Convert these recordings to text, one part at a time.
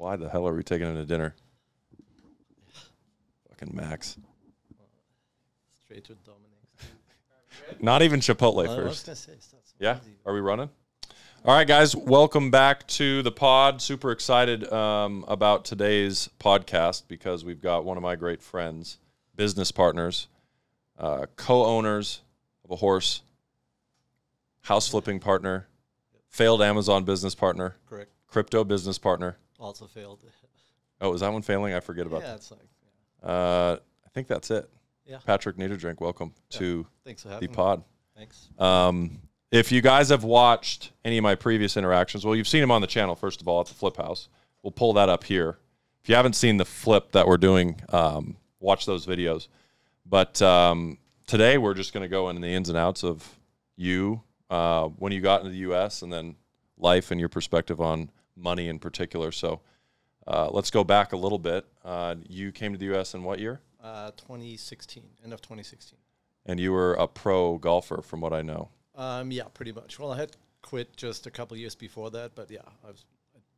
Why the hell are we taking him to dinner? Fucking Max. Straight to Dominic. Not even Chipotle was first. say, Yeah. Are we running? All right, guys. Welcome back to the pod. Super excited um, about today's podcast because we've got one of my great friends, business partners, uh, co-owners of a horse, house flipping partner, failed Amazon business partner, Correct. crypto business partner. Also failed. Oh, is that one failing? I forget about that. yeah, that. it's like. Uh, I think that's it. Yeah. Patrick Niederdrenk, welcome Yeah. to Thanks for the having me. pod. Thanks. Um, if you guys have watched any of my previous interactions, well, you've seen them on the channel, first of all, at the Flip House. We'll pull that up here. If you haven't seen the flip that we're doing, um, watch those videos. But um, today we're just going to go into the ins and outs of you, uh, when you got into the U.S., and then life and your perspective on money in particular. So uh, let's go back a little bit. Uh, you came to the U.S. in what year? Uh, 2016, end of 2016. And you were a pro golfer, from what I know. Um, yeah, pretty much. Well, I had quit just a couple years before that, but yeah, I was.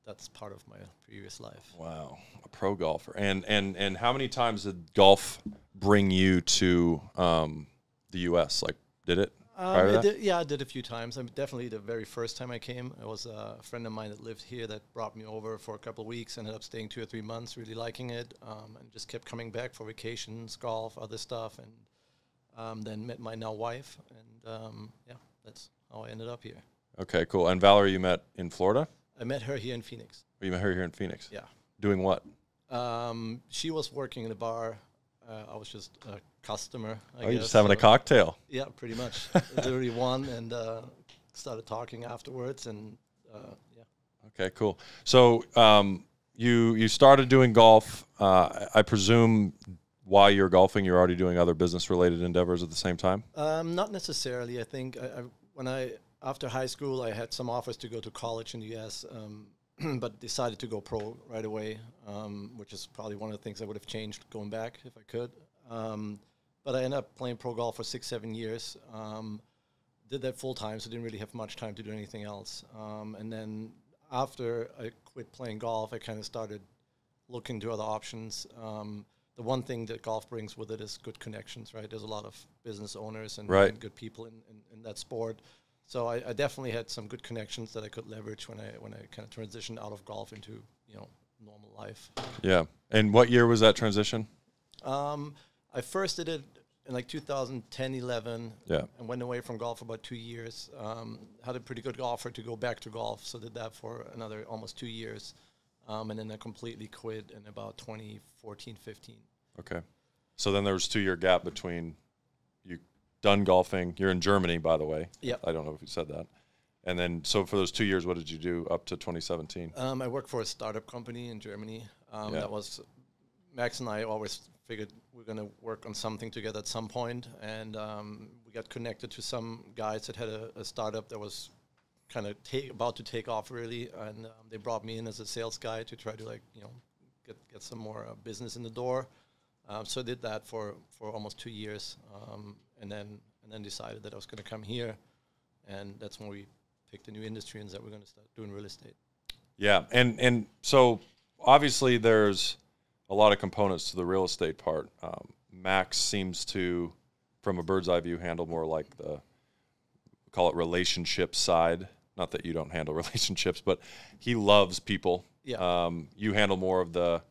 That's part of my previous life. Wow, a pro golfer. And and and how many times did golf bring you to um, the U.S.? Like, did it? Um, I did, yeah, I did a few times. I mean, definitely the very first time I came, it was a friend of mine that lived here that brought me over for a couple of weeks. Ended up staying two or three months, really liking it, um, and just kept coming back for vacations, golf, other stuff, and um, then met my now wife, and um, yeah, that's how I ended up here. Okay, cool. And Valerie, you met in Florida. I met her here in Phoenix. Or you met her here in Phoenix. Yeah. Doing what? Um, she was working in a bar. Uh, I was just a customer. I oh, you're just having a cocktail. Yeah, pretty much. Literally one and uh, started talking afterwards, and uh, yeah. Okay, cool. So um, you you started doing golf. Uh, I presume while you're golfing, you're already doing other business related endeavors at the same time. Um, not necessarily. I think I, I, when I after high school, I had some offers to go to college in the U.S., um, but decided to go pro right away, um, which is probably one of the things I would have changed going back if I could. Um, but I ended up playing pro golf for six, seven years. Um, did that full time, so didn't really have much time to do anything else. Um, and then after I quit playing golf, I kind of started looking to other options. Um, the one thing that golf brings with it is good connections, right? There's a lot of business owners and, Right. and good people in, in, in that sport. So I, I definitely had some good connections that I could leverage when I when I kind of transitioned out of golf into you know normal life. Yeah. And what year was that transition? Um, I first did it in like 2010, 11. Yeah. And went away from golf for about two years. Um, had a pretty good offer to go back to golf, so did that for another almost two years. Um, and then I completely quit in about 2014, 15. Okay. So then there was two year gap between you done golfing. You're in Germany, by the way. Yep. I don't know if you said that. And then, so for those two years, what did you do up to 2017? Um, I worked for a startup company in Germany. Um, Yeah. That was Max and I always figured we're going to work on something together at some point, and um, we got connected to some guys that had a, a startup that was kind of about to take off really, and um, they brought me in as a sales guy to try to like you know get get some more uh, business in the door. Um, so I did that for for almost two years, um, and then and then decided that I was going to come here, and that's when we picked a new industry and that we're going to start doing real estate. Yeah. And, and so obviously there's a lot of components to the real estate part. Um, Max seems to, from a bird's eye view, handle more like the, call it relationship side. Not that you don't handle relationships, but he loves people. Yeah. Um, you handle more of the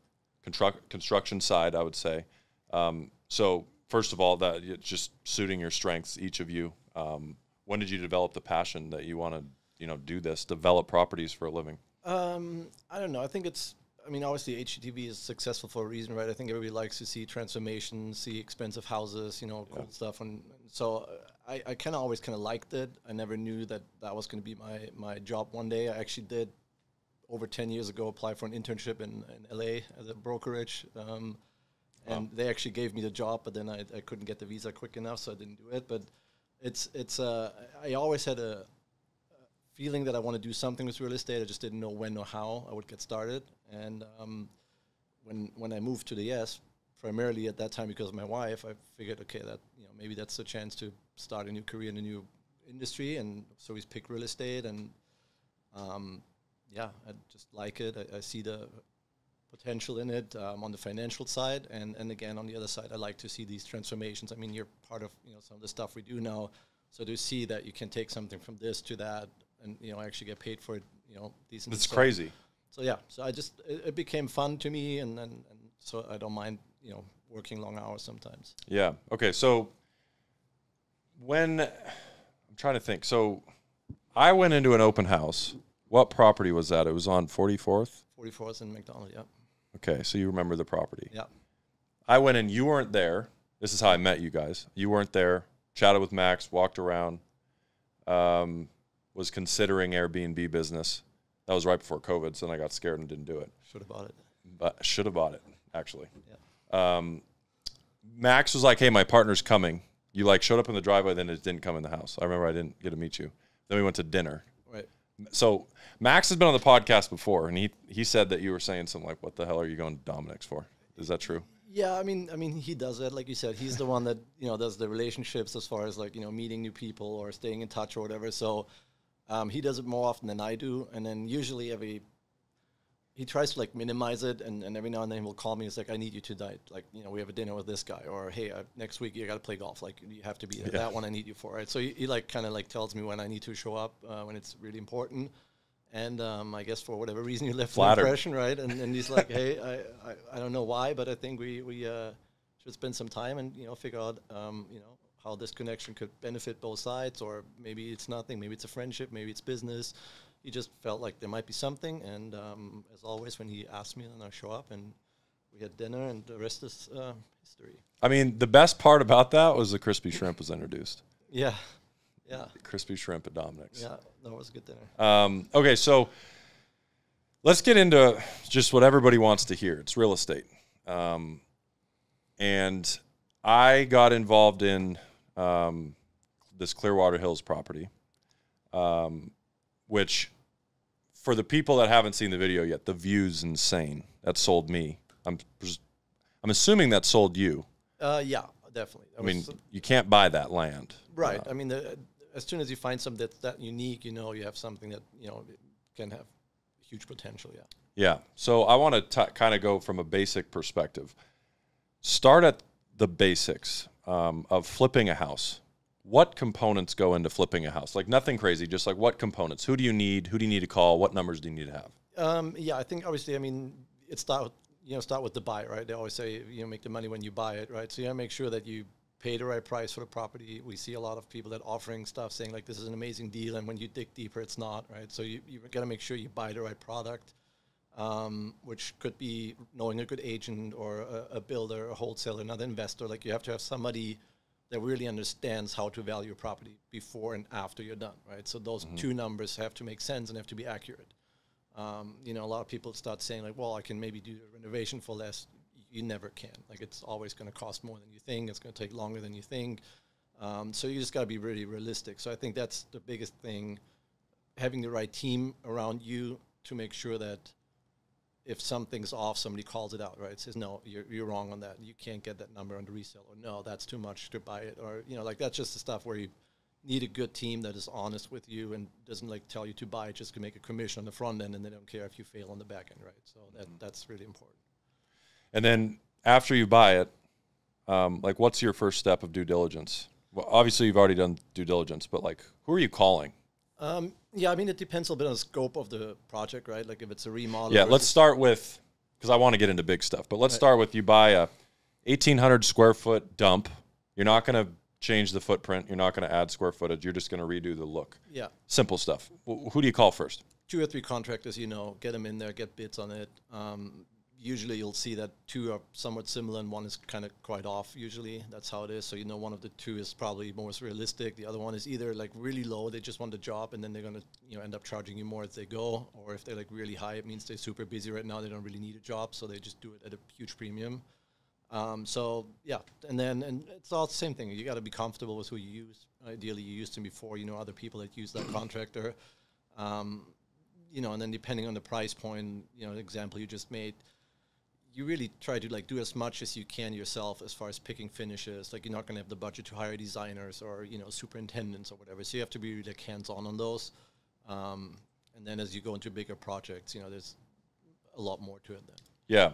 construct, construction side, I would say. Um, so first of all, that it's just suiting your strengths, each of you. Um, when did you develop the passion that you want to, you know, do this, develop properties for a living? Um, I don't know. I think it's. I mean, obviously, HGTV is successful for a reason, right? I think everybody likes to see transformations, see expensive houses, you know, cool stuff, and so I, I kind of always kind of liked it. I never knew that that was going to be my my job one day. I actually did over ten years ago apply for an internship in, in LA as a brokerage, um, and they actually gave me the job, but then I, I couldn't get the visa quick enough, so I didn't do it. But it's it's uh, I always had a feeling that I want to do something with real estate. I just didn't know when or how I would get started. And um, when when I moved to the US, primarily at that time because of my wife, I figured, okay, that you know maybe that's a chance to start a new career in a new industry. And so we picked real estate, and um, yeah, I just like it. I, I see the potential in it um, on the financial side, and and again on the other side, I like to see these transformations. I mean, you're part of you know some of the stuff we do now, so to see that you can take something from this to that, and you know I actually get paid for it, you know, decent. It's so- crazy. So yeah, so I just it, it became fun to me, and, and and so I don't mind you know working long hours sometimes. Yeah. Okay. So when I'm trying to think, so I went into an open house. What property was that? It was on 44th. 44th and McDonald, yeah, Okay, so you remember the property. yeah. I went in. You weren't there. This is how I met you guys. You weren't there. Chatted with Max. Walked around. Um, was considering Airbnb business. That was right before COVID, so then I got scared and didn't do it. Should have bought it. But should have bought it actually. Yeah. Um, Max was like, "Hey, my partner's coming." You like showed up in the driveway, then it didn't come in the house. I remember I didn't get to meet you. Then we went to dinner. Right. So Max has been on the podcast before, and he he said that you were saying something like, "What the hell are you going to Dominic's for?" Is that true? Yeah, I mean, I mean, he does it. Like you said, he's the one that you know does the relationships as far as like you know meeting new people or staying in touch or whatever. So um, he does it more often than I do, and then usually every he tries to like minimize it, and, and every now and then he'll call me. He's like, "I need you tonight. Like, you know, we have a dinner with this guy, or hey, uh, next week you got to play golf. Like, you have to be there. That one I need you for, right?" So he, he like kind of like tells me when I need to show up uh, when it's really important. And um, I guess for whatever reason you left Flattered. an impression, right? And, and he's like, "Hey, I, I, I don't know why, but I think we we uh, should spend some time and you know figure out um, you know how this connection could benefit both sides, or maybe it's nothing, maybe it's a friendship, maybe it's business." He just felt like there might be something, and um, as always, when he asked me, then I show up, and we had dinner, and the rest is uh, history. I mean, the best part about that was the crispy shrimp was introduced. Yeah, yeah, Crispy shrimp at Dominic's. yeah. That was a good dinner. Um, okay, so let's get into just what everybody wants to hear. It's real estate. Um, and I got involved in um, this Clearwater Hills property, um, which, for the people that haven't seen the video yet, the view's insane. That sold me. I'm, I'm assuming that sold you. Uh, yeah, definitely. That I mean, you can't buy that land. Right. I mean, the, as soon as you find something that's that unique, you know, you have something that you know can have huge potential. Yeah. Yeah. So I want to kind of go from a basic perspective. Start at the basics um, of flipping a house. What components go into flipping a house? Like nothing crazy, just like what components? Who do you need? Who do you need to call? What numbers do you need to have? Um, yeah, I think obviously, I mean, it start you know start with the buy, right? They always say you know make the money when you buy it, right? So you gotta make sure that you pay the right price for the property. We see a lot of people that offering stuff saying like this is an amazing deal, and when you dig deeper, it's not, right? So you you gotta make sure you buy the right product. Um, which could be knowing a good agent or a, a builder, a wholesaler, another investor. Like you have to have somebody that really understands how to value a property before and after you're done, right? So those two numbers have to make sense and have to be accurate. Um, you know, a lot of people start saying like, "Well, I can maybe do a renovation for less." You never can. Like, it's always going to cost more than you think. It's going to take longer than you think. Um, so you just got to be really realistic. So I think that's the biggest thing: having the right team around you to make sure that if something's off, somebody calls it out, right? Says, no, you're, you're wrong on that. You can't get that number on the resale, or no, that's too much to buy it, or you know, like that's just the stuff where you need a good team that is honest with you and doesn't like tell you to buy it just to make a commission on the front end, and they don't care if you fail on the back end, right? So that that's really important. And then after you buy it, um, like what's your first step of due diligence? Well, obviously you've already done due diligence, but like who are you calling? Um, yeah, I mean, it depends a little bit on the scope of the project, right? Like if it's a remodel. Yeah, let's start with because I want to get into big stuff. But let's start with you buy a 1800 square foot dump. You're not going to change the footprint. You're not going to add square footage. You're just going to redo the look. Yeah, Simple stuff. Wh- Who do you call first? two or three contractors, you know, get them in there, get bids on it. Um, usually you'll see that two are somewhat similar and one is kind of quite off usually. That's how it is. So you know one of the two is probably most realistic. The other one is either like really low they just want the job and then they're going to you know end up charging you more as they go. Or if they're like really high it means they're super busy right now they don't really need a job so they just do it at a huge premium. Um, so yeah. And then and it's all the same thing. You got to be comfortable with who you use ideally you used them before you know other people that use that contractor. Um, you know and then depending on the price point you know example you just made you really try to like do as much as you can yourself as far as picking finishes. Like you're not going to have the budget to hire designers or you know superintendents or whatever. So you have to be like hands on on those. Um, and then as you go into bigger projects, you know, there's a lot more to it. Then. Yeah.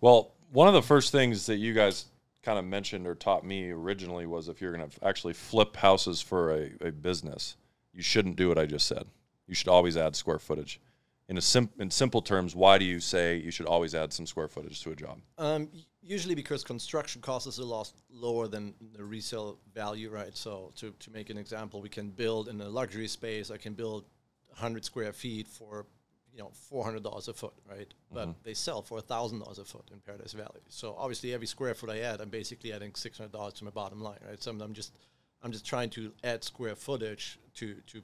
Well, one of the first things that you guys kind of mentioned or taught me originally was if you're going to actually flip houses for a, a business, you shouldn't do what I just said. You should always add square footage. In a sim- in simple terms, why do you say you should always add some square footage to a job? Um, usually because construction cost is a lot lower than the resale value, right? So to, to make an example, we can build in a luxury space. I can build 100 square feet for you know $400 a foot, right? But they sell for $1,000 a foot in Paradise Valley. So obviously every square foot I add, I'm basically adding $600 to my bottom line, right? So I'm, I'm just I'm just trying to add square footage to to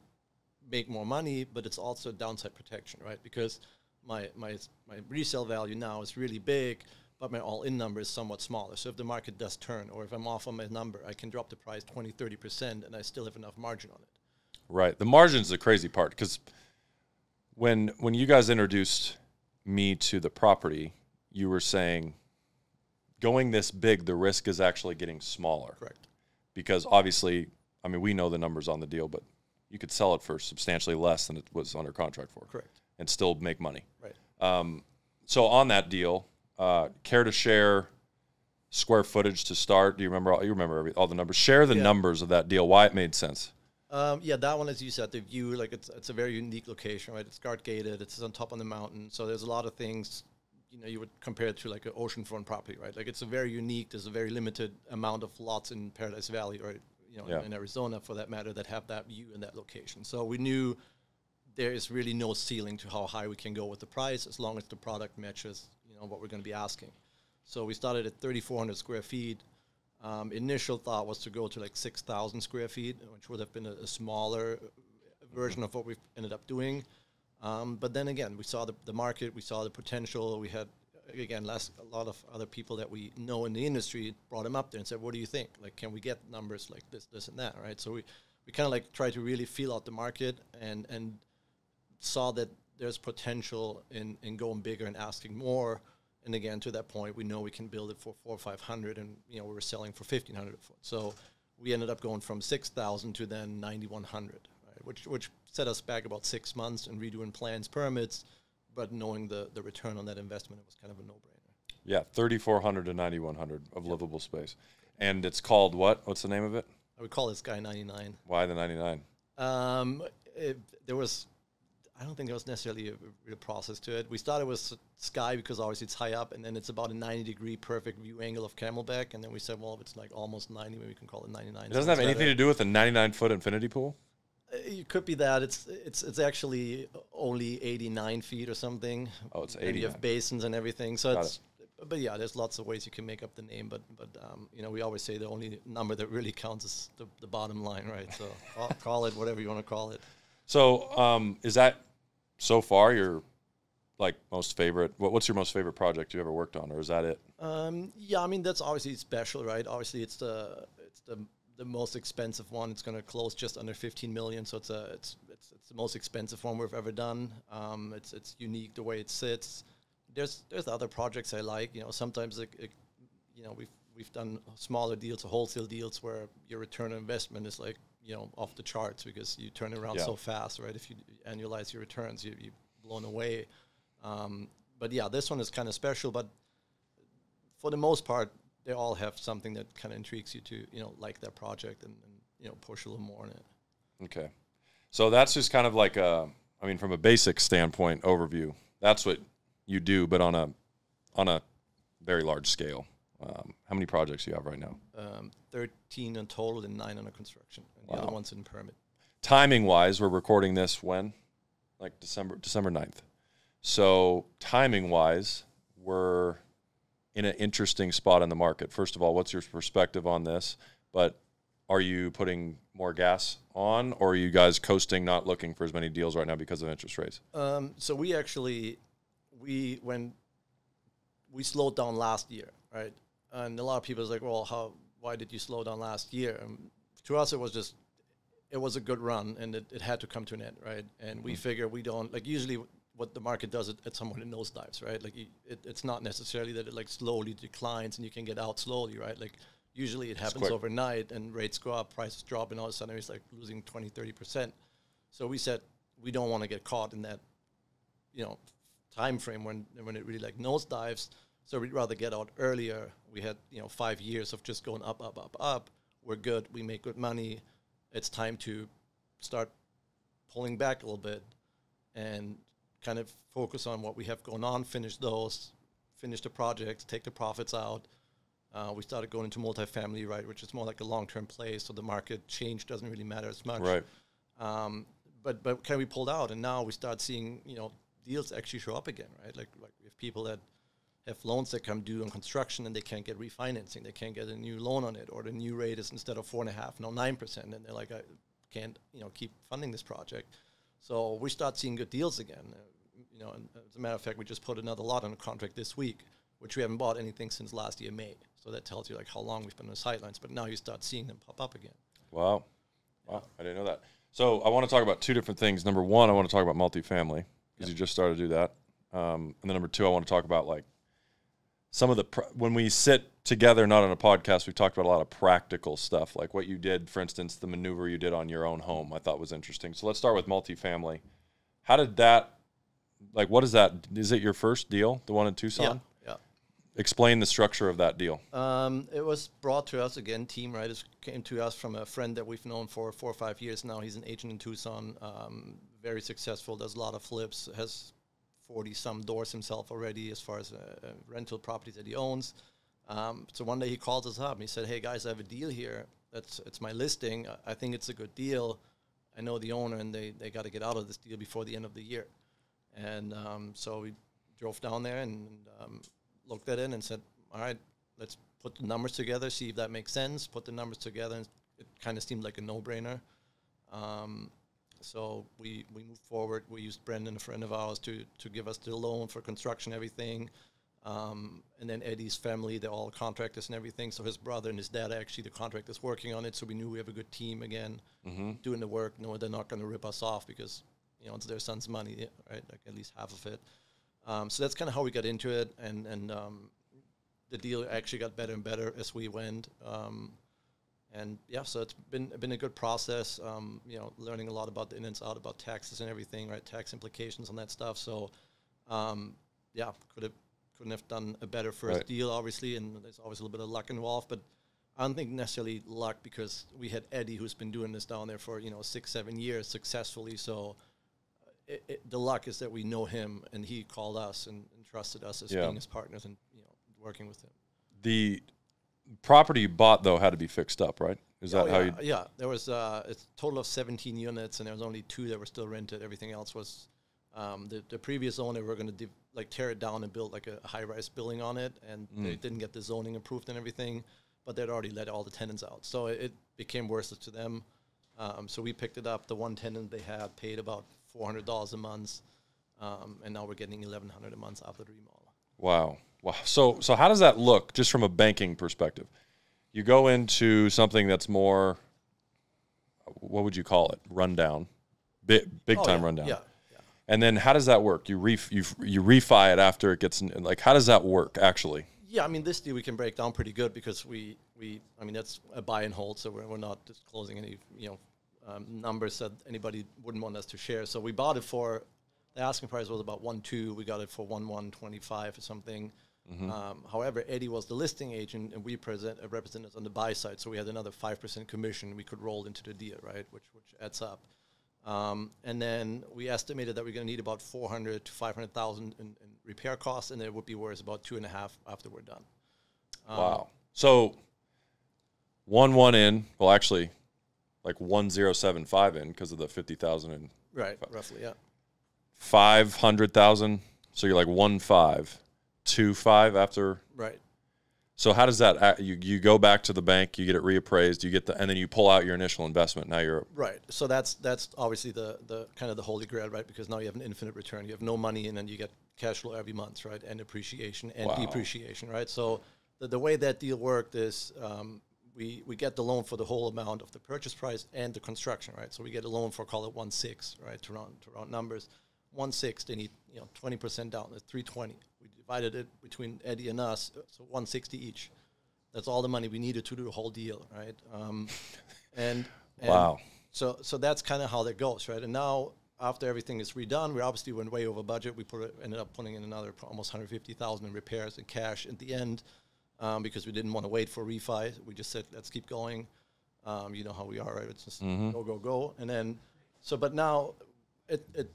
make more money, but it's also downside protection, right? Because my my my resale value now is really big, but my all-in number is somewhat smaller. So if the market does turn, or if I'm off on my number, I can drop the price 20, 30 percent, and I still have enough margin on it. Right. The margin is the crazy part because when when you guys introduced me to the property, you were saying going this big, the risk is actually getting smaller Correct. because obviously, I mean, we know the numbers on the deal, but you could sell it for substantially less than it was under contract for, Correct. and still make money. Right. Um, so on that deal, uh, care to share square footage to start? Do you remember all, you remember every, all the numbers? Share the Yeah. numbers of that deal. Why it made sense? Um, yeah, that one, as you said, the view, like it's it's a very unique location, right? It's guard gated. It's on top of the mountain, so there's a lot of things. You know, you would compare it to like an oceanfront property, right? Like it's a very unique. There's a very limited amount of lots in Paradise Valley, or you know, Yeah. in Arizona for that matter, that have that view and that location. So we knew there is really no ceiling to how high we can go with the price, as long as the product matches, you know, what we're going to be asking. So we started at 3,400 square feet. Um, initial thought was to go to like 6,000 square feet, which would have been a, a smaller version of what we've ended up doing. Um, but then again, we saw the, the market, we saw the potential. We had, again, less, a lot of other people that we know in the industry brought them up there and said, What do you think? Like, can we get numbers like this, this, and that, right? So we, we kind of like tried to really feel out the market and, and saw that there's potential in, in going bigger and asking more. And again, to that point, we know we can build it for four or five hundred, and you know we were selling for fifteen hundred a foot. So we ended up going from six thousand to then ninety one hundred, right? which which set us back about six months and redoing plans, permits, but knowing the the return on that investment, it was kind of a no brainer. Yeah, 3,400 to 9,100 of livable space. And it's called what? What's the name of it? I would call this Sky ninety nine. Why the 99? Um, it, there was, I don't think there was necessarily a real process to it. We started with sky because obviously it's high up, and then it's about a 90 degree perfect view angle of Camelback, and then we said, well, if it's like almost 90, maybe we can call it 99. It doesn't have anything to do with a 99 foot infinity pool? It could be that it's it's it's actually only 89 feet or something. Oh, it's And you have basins and everything, so Got it's. But yeah, there's lots of ways you can make up the name, but but um, you know we always say the only number that really counts is the, the bottom line, right? So call, call it whatever you want to call it. So, um, is that so far your like most favorite? What, what's your most favorite project you ever worked on, or is that it? Um, yeah, I mean that's obviously special, right? Obviously, it's the it's the the most expensive one. It's going to close just under 15 million, so it's a it's it's, it's the most expensive one we've ever done. Um, it's it's unique the way it sits. There's there's other projects I like. You know, sometimes it, it you know we've we've done smaller deals or wholesale deals where your return on investment is like you know off the charts because you turn it around Yeah. so fast, right? If you annualize your returns, you you blown away. Um, but yeah, this one is kind of special, but for the most part, they all have something that kind of intrigues you to, you know, like that project and, and you know, push a little more on it. Okay. So that's just kind of like a, I mean, from a basic standpoint overview, that's what you do, but on a, on a very large scale. Um, how many projects do you have right now? Um, 13 in total and nine under construction, and the other one's in permit. timing wise, we're recording this when? Like December December 9th. So timing wise, we're in an interesting spot in the market. First of all, what's your perspective on this? But are you putting more gas on or are you guys coasting not looking for as many deals right now because of interest rates? Um, so we actually, we when we slowed down last year, right? And a lot of people is like, well, how? Why did you slow down last year? And to us, it was just, it was a good run, and it, it had to come to an end, right? And we figure we don't like usually what the market does it at some point it nosedives, right? Like it, it's not necessarily that it like slowly declines and you can get out slowly, right? Like usually it happens overnight and rates go up, prices drop, and all of a sudden it's like losing 20, 30 percent. So we said we don't want to get caught in that, you know, time frame when when it really like nosedives. So we'd rather get out earlier. We had you know five years of just going up, up, up, up. We're good. We make good money. It's time to start pulling back a little bit and kind of focus on what we have going on. Finish those. Finish the projects. Take the profits out. Uh, we started going into multifamily, right, which is more like a long-term play. So the market change doesn't really matter as much. Right. Um, but but can we pulled out, and now we start seeing you know deals actually show up again, right? Like like we have people that have loans that come due on construction and they can't get refinancing, they can't get a new loan on it, or the new rate is instead of four and a half, no nine percent, and they're like, I can't you know keep funding this project. So we start seeing good deals again. Uh, you know, and as a matter of fact, we just put another lot on a contract this week, which we haven't bought anything since last year May. So that tells you like how long we've been on the sidelines. But now you start seeing them pop up again. Wow. Wow. I didn't know that. So I want to talk about two different things. Number one, I want to talk about multifamily because you just started to do that. Um, and then number two, I want to talk about like some of the pr- when we sit together, not on a podcast, we've talked about a lot of practical stuff, like what you did, for instance, the maneuver you did on your own home. I thought was interesting. So let's start with multifamily. How did that? Like, what is that? Is it your first deal, the one in Tucson? Yeah. yeah. Explain the structure of that deal. Um, it was brought to us again. Team Riders came to us from a friend that we've known for four or five years now. He's an agent in Tucson, um, very successful. Does a lot of flips. Has forty some doors himself already as far as uh, uh, rental properties that he owns. Um, so one day he calls us up and he said, "Hey guys, I have a deal here. That's it's my listing. I, I think it's a good deal. I know the owner, and they they got to get out of this deal before the end of the year." And um, so we drove down there and um, looked at it and said, "All right, let's put the numbers together, see if that makes sense." Put the numbers together, and it kind of seemed like a no-brainer. Um, so we we moved forward. We used Brendan, a friend of ours, to to give us the loan for construction, everything. Um, and then Eddie's family, they're all contractors and everything. So his brother and his dad are actually the contractors working on it. So we knew we have a good team again, doing the work. No, they're not going to rip us off because you know it's their son's money, right? Like at least half of it. Um, so that's kind of how we got into it, and and um, the deal actually got better and better as we went. Um, and yeah, so it's been been a good process. Um, you know, learning a lot about the in and out about taxes and everything, right? Tax implications on that stuff. So, um, yeah, could have couldn't have done a better first Right. deal, obviously, and there's always a little bit of luck involved, but. I don't think necessarily luck because we had Eddie who's been doing this down there for you know six seven years successfully. So it, it, the luck is that we know him and he called us and, and trusted us as Yeah. being his partners and you know working with him. The property you bought though had to be fixed up, right? Is that Oh, how yeah, you? Yeah, there was uh, a total of 17 units, and there was only two that were still rented. Everything else was um, the the previous owner were going to div- like tear it down and build like a high rise building on it, and Mm. they didn't get the zoning approved and everything, but they'd already let all the tenants out, so it, it became worse to them. Um, so we picked it up. The one tenant they had paid about $400 a month, um, and now we're getting 1100 a month after the remodel. Wow. Wow. So so how does that look just from a banking perspective? You go into something that's more what would you call it? Rundown. Big big Oh, time yeah, rundown. Yeah, yeah. And then how does that work? You ref, you you refi it after it gets like how does that work actually? Yeah, I mean, this deal we can break down pretty good because we, we I mean, that's a buy and hold, so we're, we're not disclosing any, you know, um, numbers that anybody wouldn't want us to share. So we bought it for, the asking price was about one two. We got it for one one twenty five or something. Um, however, Eddie was the listing agent, and we present uh, represented us on the buy side, so we had another five percent commission we could roll into the deal, right? Which which adds up. Um, and then we estimated that we're going to need about 400 to 500,000 in, in repair costs, and it would be worth about two and a half after we're done. Um, wow. So one one in, well actually like 1075 in because of the 50,000 and Right, roughly, yeah. 500,000. So you're like 1 5 2 5 after Right. So how does that act- you you go back to the bank, you get it reappraised, you get the and then you pull out your initial investment. Now you're Right. So that's that's obviously the the kind of the holy grail, right? Because now you have an infinite return. You have no money, and then you get cash flow every month, right? And appreciation and Wow. depreciation, right? So the, the way that deal worked is um, we we get the loan for the whole amount of the purchase price and the construction, right? So we get a loan for call it one six, right? To round to round numbers, one six. They need you know twenty percent down. That's three twenty. We divided it between Eddie and us, so one sixty each. That's all the money we needed to do the whole deal, right? Um, and, and Wow. so so that's kind of how that goes, right? And now after everything is redone, we obviously went way over budget. We put it, ended up putting in another almost 150,000 in repairs and cash at the end um, because we didn't want to wait for refi. We just said, let's keep going. Um, you know how we are, right? It's just go, go, go. And then, so, but now it, it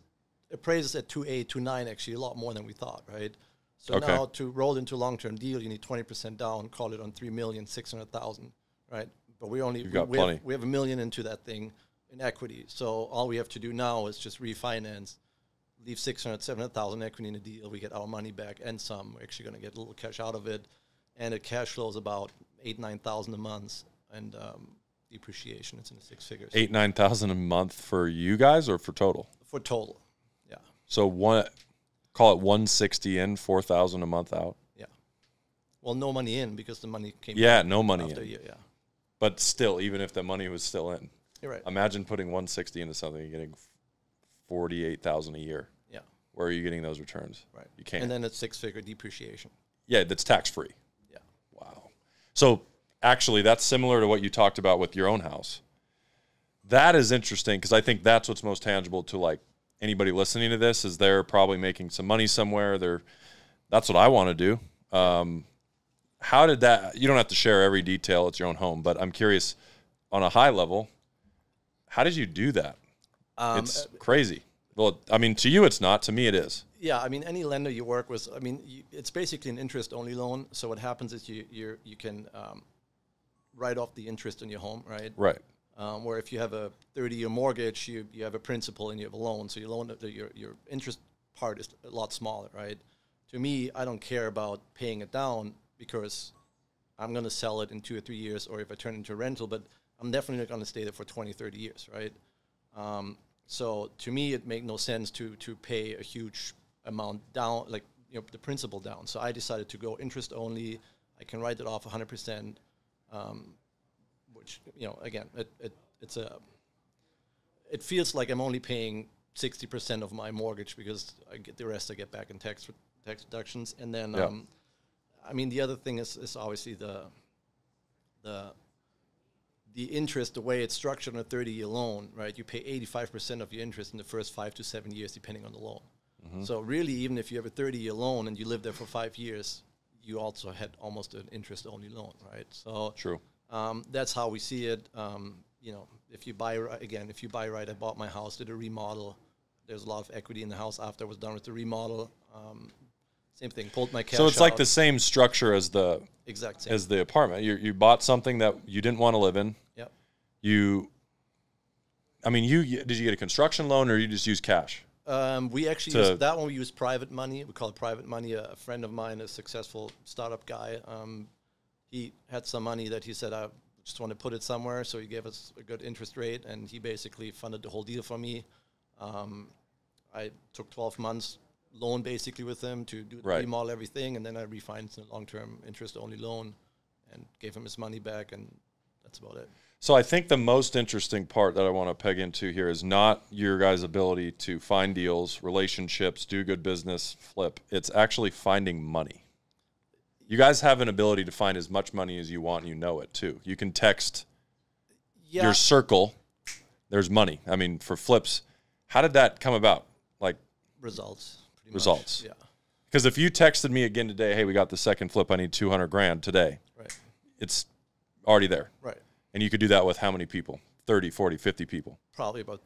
appraises at 2.8, 2.9, actually a lot more than we thought, right? So Okay. now to roll into long-term deal, you need 20% down, call it on 3,600,000, right? But we only, got we, have, we have a million into that thing in equity. So all we have to do now is just refinance, leave 600, 700,000 equity in the deal. We get our money back and some. We're actually going to get a little cash out of it. And it cash flow is about eight, 9,000 a month. And um, depreciation, it's in the six figures. Eight nine thousand a month for you guys or for total? For total. Yeah. So one, call it one sixty in, four thousand a month out. Yeah. Well, no money in because the money came Yeah, no money after in. year. Yeah. But still, even if the money was still in, You're right. imagine putting one sixty into something and getting forty eight thousand a year. yeah. Where are you getting those returns? Right. You can't. And then it's six figure depreciation. yeah, that's tax free. So actually, that's similar to what you talked about with your own house. That is interesting because I think that's what's most tangible to like anybody listening to this is they're probably making some money somewhere. They're that's what I want to do. Um, how did that? You don't have to share every detail. It's your own home, but I'm curious on a high level. How did you do that? Um, it's crazy. Well, I mean, to you it's not. To me, it is. Yeah, I mean, any lender you work with, I mean, you, it's basically an interest-only loan. So what happens is you you you can um, write off the interest on your home, right? Right. Um, where if you have a 30-year mortgage, you you have a principal and you have a loan, so your loan your your interest part is a lot smaller, right? To me, I don't care about paying it down because I'm going to sell it in two or three years, or if I turn it into a rental, but I'm definitely not going to stay there for 20, 30 years, right? Um, so to me, it made no sense to to pay a huge amount down, like you know the principal down. So I decided to go interest only. I can write it off 100 percent, um, which you know again, it, it it's a it feels like I'm only paying 60 percent of my mortgage because I get the rest I get back in tax tax deductions, and then Yeah. um, I mean the other thing is is obviously the the the interest, the way it's structured on a 30 year loan, right? You pay 85% of your interest in the first five to seven years, depending on the loan. So, really, even if you have a 30 year loan and you live there for five years, you also had almost an interest only loan, right? So, True. um, that's how we see it. Um, you know, if you buy, again, if you buy right, I bought my house, did a remodel. There's a lot of equity in the house after I was done with the remodel. Um, same thing, pulled my cash So it's like the same structure as the exact same. as the apartment. You you bought something that you didn't want to live in. Yep. You, I mean, you you- did you get a construction loan or you just use cash? Um, we actually to- use that one. We use private money. We call it private money. A, a friend of mine, a successful startup guy, um, he had some money that he said, I just want to put it somewhere. So he gave us a good interest rate, and he basically funded the whole deal for me. Um, I took 12 months loan basically with him to do Right. remodel everything, and then I refinanced a long-term interest-only loan and gave him his money back, and that's about it. So I think the most interesting part that I want to peg into here is not your guys' ability to find deals, relationships, do good business, flip. It's actually finding money. You guys have an ability to find as much money as you want, and you know it too. You can text Yeah, your circle. There's money. I mean, for flips, how did that come about? Like, results. pretty much. Results. Yeah, because if you texted me again today, hey, we got the second flip. I need 200 grand today. right, It's already there. right. And you could do that with how many people? 30, 40, 50 people. Probably about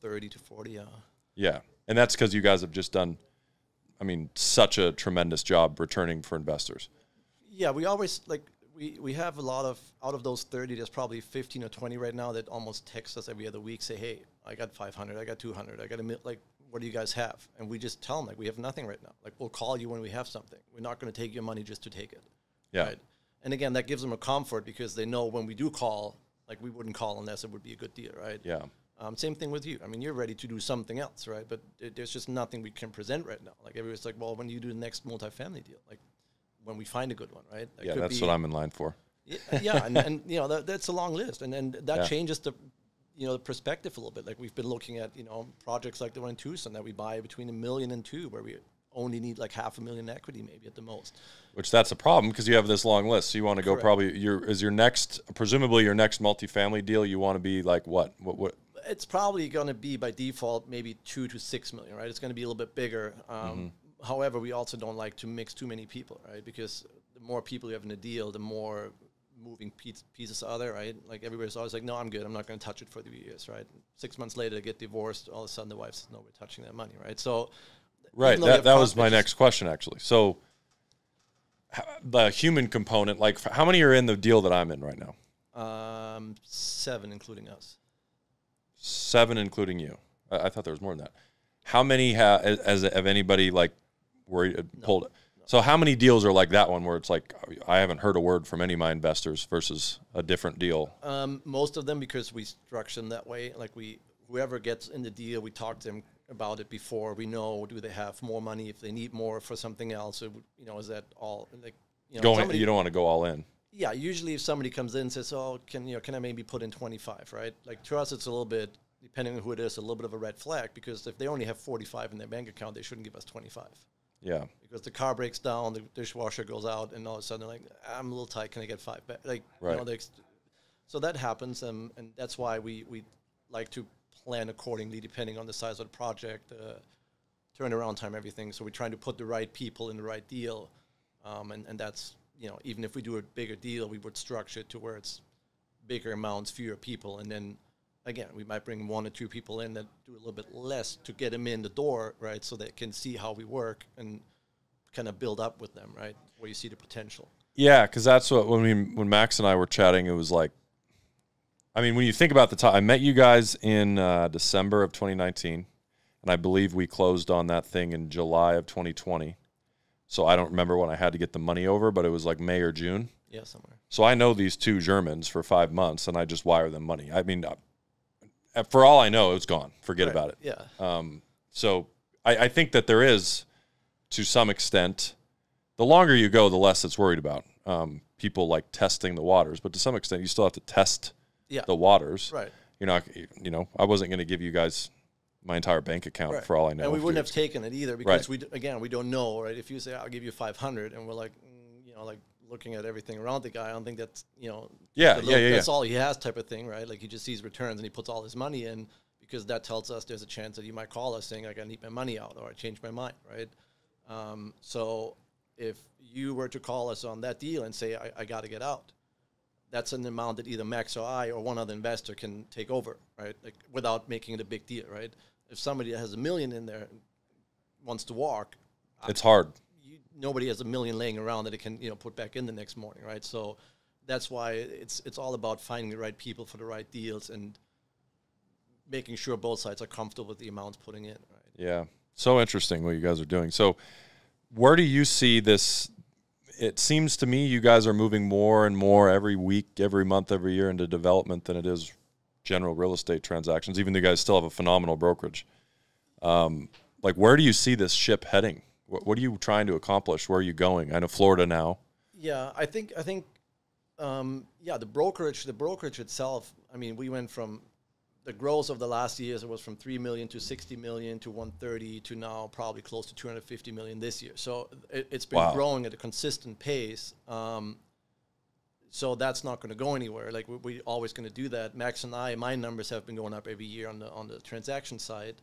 30 to 40, yeah. Yeah. And that's because you guys have just done, I mean, such a tremendous job returning for investors. Yeah, we always like we, we have a lot of out of those 30 there's probably 15 or 20 right now that almost text us every other week say hey i got 500 i got 200 i got a mil like what do you guys have and we just tell them like we have nothing right now like we'll call you when we have something we're not going to take your money just to take it Yeah. right and again that gives them a comfort because they know when we do call like we wouldn't call unless it would be a good deal right Yeah. um, same thing with you. I mean, you're ready to do something else, right? But there- there's just nothing we can present right now. Like everybody's like, well, when do you do the next multifamily deal? Like when we find a good one, right? That Yeah. could That's be- what I'm in line for. yeah, yeah, and, and you know that, that's a long list, and then that Yeah. changes the you know the perspective a little bit. Like we've been looking at you know projects like the one in Tucson that we buy between a million and two, where we only need like half a million equity maybe at the most. Which that's a problem because you have this long list. So you want to go Correct. probably your is your next presumably your next multifamily deal. You want to be like what what what it's probably going to be by default maybe two to six million, right? It's going to be a little bit bigger. Um, Mm-hmm. However, we also don't like to mix too many people, right? Because the more people you have in a deal, the more moving pieces are there, right? Like everybody's always like, no, I'm good. I'm not going to touch it for three years, right? Six months later, they get divorced. All of a sudden, the wife says, no, we're touching that money, right? So, Right. even though you That, that was my next question, actually. So, the human component, like, how many are in the deal that I'm in right now? Um, seven, including us. Seven, including you. I, I thought there was more than that. How many ha- as, have anybody like worried uh, pulled? So, how many deals are like that one where it's like I haven't heard a word from any of my investors versus a different deal? Um, most of them because we structure them that way. Like we, whoever gets in the deal, we talk to them about it before. We know do they have more money if they need more for something else. Or, you know, is that all like you know Going, somebody- you don't want to go all in. yeah. Usually, if somebody comes in and says, "Oh, can you know, can I maybe put in 25?" Right? Like to us, it's a little bit depending on who it is, a little bit of a red flag because if they only have 45 in their bank account, they shouldn't give us 25 Yeah. because the car breaks down, the dishwasher goes out, and all of a sudden they're like, I'm a little tight. Can I get five back? Like, you know, Right. ex- so that happens, um, and that's why we we like to plan accordingly, depending on the size of the project, uh, turnaround time, everything. So we're trying to put the right people in the right deal, um, and and that's you know, even if we do a bigger deal, we would structure it to where it's bigger amounts, fewer people, and then again, we might bring one or two people in that do a little bit less to get them in the door, right? So they can see how we work and kind of build up with them, right? Where you see the potential. Yeah, because that's what when we when Max and I were chatting, it was like, I mean, when you think about the time, I met you guys in uh, December of 2019, and I believe we closed on that thing in July of 2020. So I don't remember when I had to get the money over, but it was like May or June. Yeah, somewhere. So I know these two Germans for five months, and I just wire them money. I mean, uh, for all I know, it's gone. Forget about it. Yeah. Um, so I, I think that there is, to some extent, the longer you go, the less it's worried about. Um, people like testing the waters, but to some extent, you still have to test Yeah. the waters. Right. You're not, you know, I wasn't going to give you guys my entire bank account Right. for all I know. And we wouldn't have taken it either because we d- again we don't know, right? If you say I'll give you 500, and we're like, mm, you know, like looking at everything around the guy, I don't think that's you know, Yeah, the yeah, yeah, that's yeah. all he has type of thing, right? Like he just sees returns and he puts all his money in because that tells us there's a chance that you might call us saying like I need my money out or I changed my mind, right? Um, so if you were to call us on that deal and say I, I got to get out, that's an amount that either Max or I or one other investor can take over, right? Like without making it a big deal, right? If somebody that has a million in there and wants to walk, It's hard. you, nobody has a million laying around that it can you know put back in the next morning, right? So that's why it's it's all about finding the right people for the right deals and making sure both sides are comfortable with the amounts putting in, right? Yeah. So interesting what you guys are doing. So, where do you see this? It seems to me you guys are moving more and more every week, every month, every year into development than it is general real estate transactions, even though you guys still have a phenomenal brokerage. Um, like, where do you see this ship heading? What, what are you trying to accomplish? Where are you going? I know Florida now. Yeah, I think I think um, yeah, the brokerage the brokerage itself. I mean, we went from the growth of the last years. Was from three million to sixty million to one thirty to now probably close to two hundred fifty million this year. So it, it's been Wow. growing at a consistent pace. Um, so that's not going to go anywhere. Like we, we always going to do that. Max and I, my numbers have been going up every year on the on the transaction side.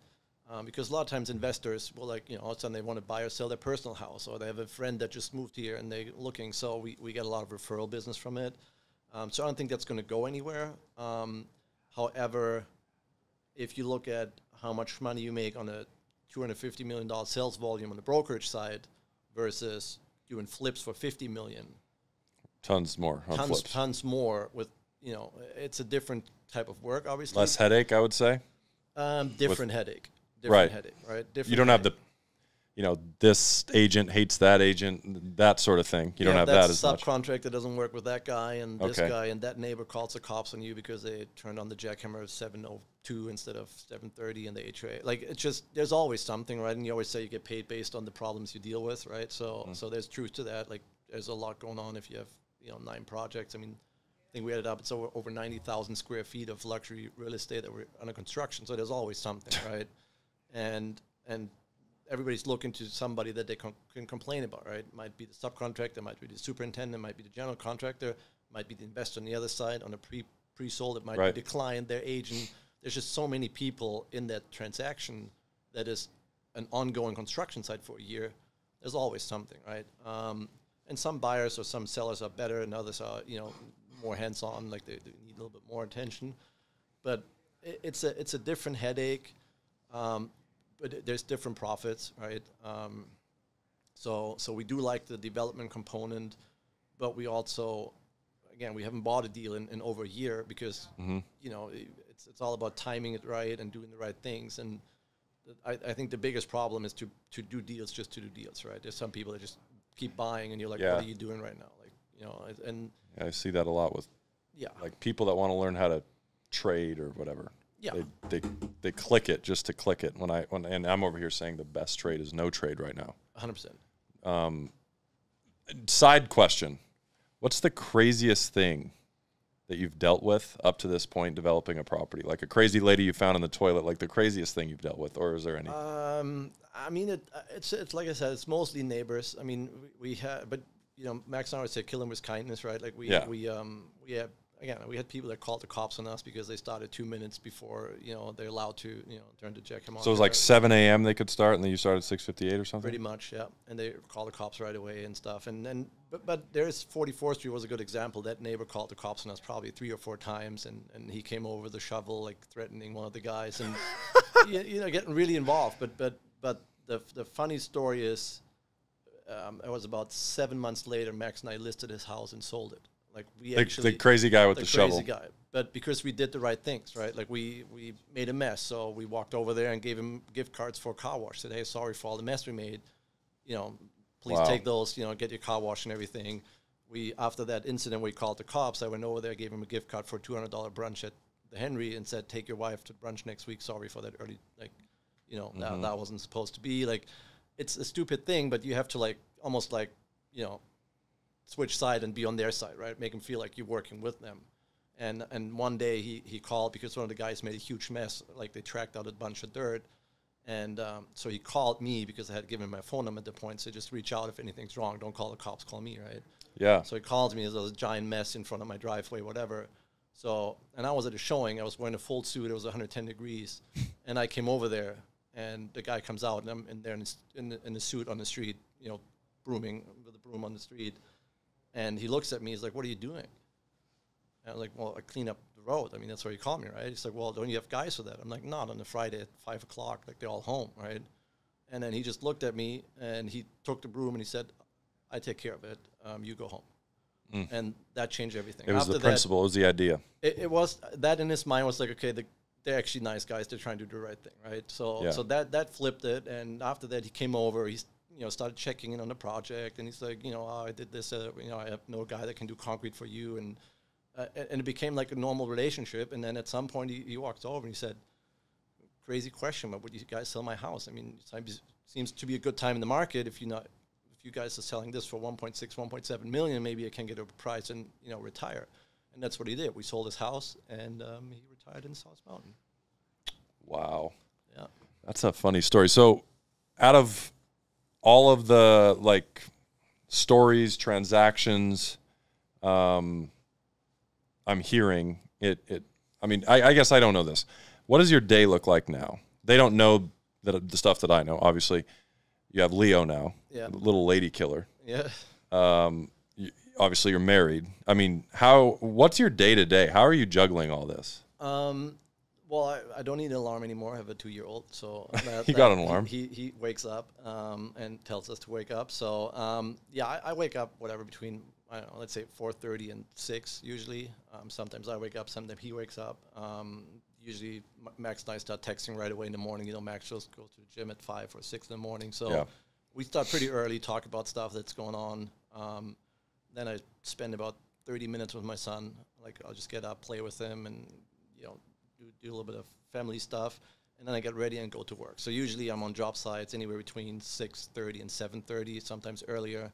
Um, because a lot of times investors will like you know all of a sudden they want to buy or sell their personal house or they have a friend that just moved here and they're looking so we, we get a lot of referral business from it um, so i don't think that's going to go anywhere um, however if you look at how much money you make on a $250 million sales volume on the brokerage side versus doing flips for 50 million Tons more on tons flips. tons more with you know it's a different type of work obviously Less headache, I would say. um, different headache different Right. headache right different You don't have the, headache. You know, this agent hates that agent, that sort of thing. You don't Yeah, have that as much. subcontractor doesn't work with that guy and this Okay. guy and that neighbor calls the cops on you because they turned on the jackhammer at 702 instead of 730 and the HOA. Like it's just there's always something, right? And you always say you get paid based on the problems you deal with, right? So Mm. so there's truth to that. Like there's a lot going on if you have, you know, nine projects. I mean, I think we added up it's over, over 90,000 square feet of luxury real estate that were under construction. So there's always something, right? And and everybody's looking to somebody that they can complain about, right? Might be the subcontractor, might be the superintendent, might be the general contractor, might be the investor on the other side on a pre pre sold. It might Right. be the client, their agent, there's just so many people in that transaction that is an ongoing construction site for a year. There's always something, right? Um, and some buyers or some sellers are better, and others are, you know, more hands-on, like they, they need a little bit more attention. But it, it's a it's a different headache. Um, but there's different profits, right? Um, so so we do like the development component, but we also, again, we haven't bought a deal in, in over a year because you know it's it's all about timing it right and doing the right things. And I, I think the biggest problem is to to do deals just to do deals, right? There's some people that just keep buying, and you're like, Yeah. what are you doing right now? Like you know, and- and Yeah, I see that a lot with yeah, like people that want to learn how to trade or whatever. Yeah. They, they they click it just to click it. When I when and I'm over here saying the best trade is no trade right now. 100. percent Side question: What's the craziest thing that you've dealt with up to this point developing a property? Like a crazy lady you found in the toilet, like the craziest thing you've dealt with, or is there any? Um, I mean, it, it's it's like I said, it's mostly neighbors. I mean, we, we had, but you know, Max and I would say kill him with kindness, right? Like we Yeah. we um we had again we had people that called the cops on us because they started two minutes before you know they're allowed to you know turn the jackhammer on. so it was like 7 a.m. they could start, and then you started at 6:58 or something. Pretty much, yeah. And they called the cops right away and stuff. And then, but, but there's 44th Street was a good example. That neighbor called the cops on us probably three or four times, and, and he came over the shovel, like threatening one of the guys, and you, you know, getting really involved. But but but the the funny story is, um, it was about seven months later. Max and I listed his house and sold it. Like we The, actually the crazy guy with the, the shovel. guy. But because we did the right things, right? Like we we made a mess, so we walked over there and gave him gift cards for car wash. Said, "Hey, sorry for all the mess we made. You know, please Wow. take those. You know, get your car wash and everything." We after that incident, we called the cops. I went over there, gave him a gift card for a two hundred dollar brunch at the Henry, and said, "Take your wife to brunch next week. Sorry for that early like." You know, that, mm-hmm. that wasn't supposed to be like, it's a stupid thing, but you have to like almost like, you know, switch side and be on their side, right? Make them feel like you're working with them. And and one day he, he called because one of the guys made a huge mess, like they tracked out a bunch of dirt. And um, so he called me because I had given him my phone number at the point. So just reach out if anything's wrong. Don't call the cops, call me, right? Yeah. So he called me. There's a giant mess in front of my driveway, whatever. So, and I was at a showing. I was wearing a full suit. It was 110 degrees, and I came over there, and the guy comes out, and I'm in there in, in, the, in the suit on the street, you know, brooming with a broom on the street, and he looks at me. He's like, "What are you doing?" And I'm like, "Well, I clean up the road. I mean, that's why you call me, right?" He's like, "Well, don't you have guys for that?" I'm like, "Not on a Friday at five o'clock. Like they're all home, right?" And then he just looked at me, and he took the broom, and he said, "I take care of it. Um, you go home." And that changed everything. It was After the that, principle. It was the idea. it, it was that in his mind was like, okay, the, they're actually nice guys. They're trying to do the right thing, right? So, Yeah. so that that flipped it. And after that, he came over. He's you know started checking in on the project, and he's like, you know, oh, I did this. Uh, you know, I have no guy that can do concrete for you, and uh, and and it became like a normal relationship. And then at some point, he, he walked over and he said, "Crazy question, but would you guys sell my house? I mean, it seems to be a good time in the market. If you not, if you guys are selling this for 1.6, 1.7 million, maybe I can get a price and you know retire." And that's what he did. We sold his house, and um, he retired in South Mountain. Wow. Yeah. That's a funny story. So, out of all of the like stories, transactions, um, I'm hearing it. It. I mean, I, I guess I don't know this. What does your day look like now? They don't know that the stuff that I know. Obviously, you have Leo now, Yeah. little lady killer. Yeah. Um, you, obviously, you're married. I mean, how? What's your day to day? How are you juggling all this? Um, well, I, I don't need an alarm anymore. I have a two-year-old, so that, You got an alarm. He, he he wakes up um, and tells us to wake up. So um, yeah, I, I wake up whatever between I don't know, let's say 4:30 and six usually. Um, sometimes I wake up, sometimes he wakes up. Um, usually Max and I start texting right away in the morning. You know, Max just goes to the gym at five or six in the morning, so Yeah. we start pretty early, talk about stuff that's going on. Um, then I spend about 30 minutes with my son. Like I'll just get up, play with him, and you know, do, do a little bit of family stuff, and then I get ready and go to work. So usually I'm on job sites anywhere between 6:30 and 7:30, sometimes earlier,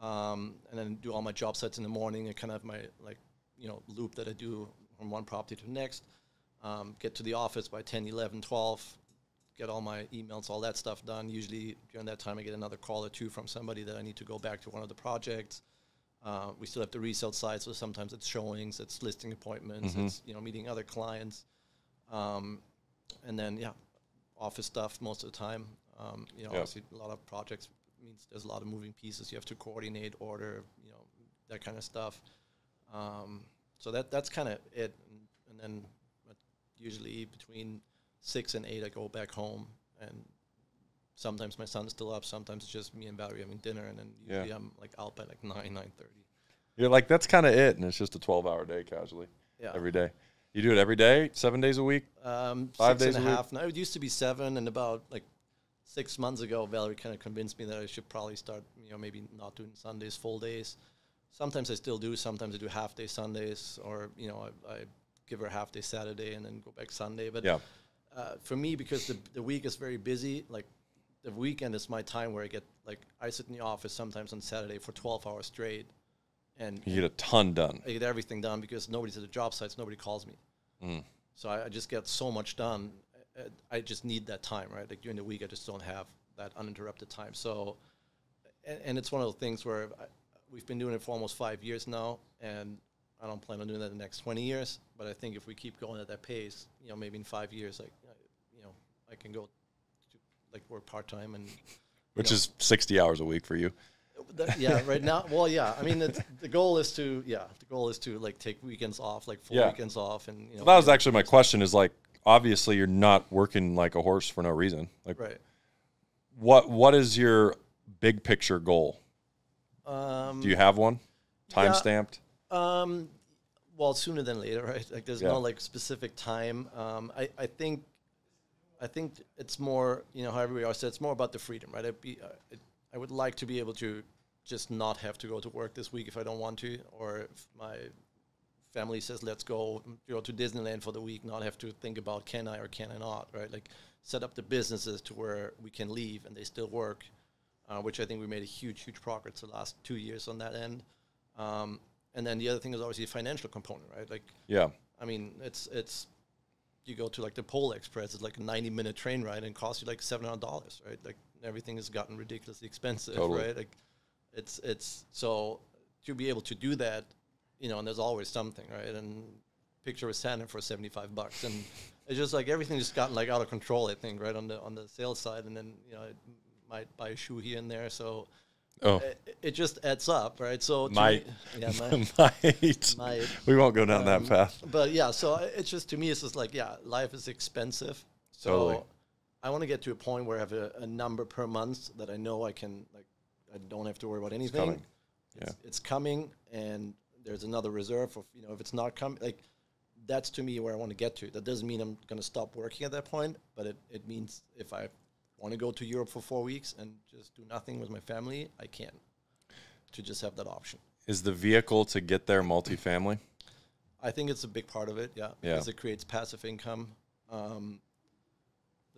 um, and then do all my job sites in the morning and kind of my like you know loop that I do from one property to the next. Um, get to the office by 10, 11, 12, get all my emails, all that stuff done. Usually during that time, I get another call or two from somebody that I need to go back to one of the projects. Uh, we still have the resale side, so sometimes it's showings, it's listing appointments, it's you know meeting other clients. Um, and then yeah, office stuff most of the time. Um, you know, Yeah. obviously a lot of projects means there's a lot of moving pieces. You have to coordinate, order, you know, that kind of stuff. Um, so that that's kind of it. And, and then usually between six and eight, I go back home, and sometimes my son's still up. Sometimes it's just me and Valerie having dinner, and then Yeah. usually I'm like out by like nine, nine thirty. You're like, that's kind of it. And it's just a 12 hour day casually Yeah. every day. You do it every day, seven days a week? Um, Five six days and a a half. Now it used to be seven, and about like six months ago, Valerie kind of convinced me that I should probably start, you know, maybe not doing Sundays full days. Sometimes I still do. Sometimes I do half day Sundays, or you know, I, I give her half day Saturday and then go back Sunday. But Yeah. uh, for me, because the the week is very busy, like the weekend is my time where I get like I sit in the office sometimes on Saturday for twelve hours straight, and You get a ton done. I get everything done because nobody's at the job sites, nobody calls me. Mm. So I, I just get so much done. Uh, I just need that time, right? Like during the week, I just don't have that uninterrupted time. So, and, and it's one of the things where I, we've been doing it for almost five years now, and I don't plan on doing that the next 20 years. But I think if we keep going at that pace, you know, maybe in five years, like, uh, you know, I can go to like work part time and. Which know. is 60 hours a week for you. That- yeah, right now. Well, yeah. I mean, the goal is to yeah, the goal is to like take weekends off, like full Yeah. weekends off, and you know. Well, that was actually my question is like, obviously you're not working like a horse for no reason. Like right. what, what is your big picture goal? Um, Do you have one? Time yeah. stamped? Um, well, sooner than later, right? Like, there's Yeah. no like specific time. Um, I, I think, I think it's more, you know, how everybody else said, it's more about the freedom, right? Be, uh, it, I would like to be able to just not have to go to work this week if I don't want to, or if my family says let's go, you know, to Disneyland for the week, not have to think about can I or can I not, right? Like, set up the businesses to where we can leave and they still work, uh, which I think we made a huge, huge progress the last two years on that end. Um, and then the other thing is obviously the financial component, right? Like, Yeah. I mean, it's it's you go to like the Polar Express, it's like a ninety minute train ride and costs you like seven hundred dollars, right? Like everything has gotten ridiculously expensive, Totally. right? Like it's it's so to be able to do that, you know, and there's always something, right? And picture with Santa for seventy five bucks, and it's just like everything just gotten like out of control, I think, right on the on the sales side, and then you know, I might buy a shoe here and there, so. Oh, It, it just adds up, right? So Might. me- yeah, might. might. Might. We won't go down Um, that path. But yeah, so it's just to me, it's just like yeah, life is expensive. So Totally. I want to get to a point where I have a, a number per month that I know I can like. I don't have to worry about anything. It's coming. It's, it's coming, and there's another reserve of you know if it's not coming, like that's to me where I want to get to. That doesn't mean I'm going to stop working at that point, but it, it means if I want to go to Europe for four weeks and just do nothing with my family, I can. To just have that option. Is the vehicle to get there multifamily? I think it's a big part of it, yeah, Yeah. because it creates passive income. Um,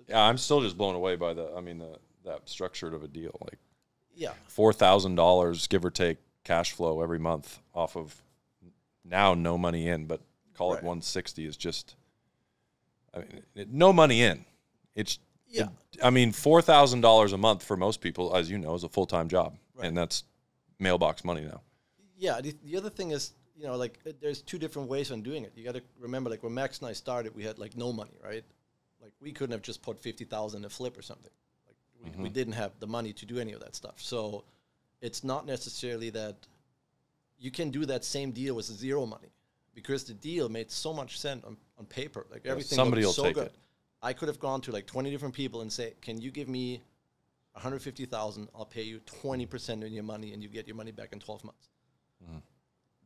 Yeah, I'm still just blown away by the. I mean, the that structured of a deal, like yeah, four thousand dollars, give or take, cash flow every month off of now no money in, but call it Right. one sixty is just. I mean, it, no money in. It's yeah, it- I mean, four thousand dollars a month for most people, as you know, is a full time job, Right. and that's mailbox money now. yeah. The, the other thing is, you know, like uh, there's two different ways on doing it. You got to remember, like when Max and I started, we had like no money, right? Like we couldn't have just put fifty thousand in a flip or something. Like we, we mm-hmm. didn't have the money to do any of that stuff. So it's not necessarily that you can do that same deal with zero money because the deal made so much sense on, on paper. Like everything somebody will so take good. it. I could have gone to like 20 different people and say, "Can you give me 150,000? I'll pay you 20% of your money and you get your money back in 12 months." Mm-hmm.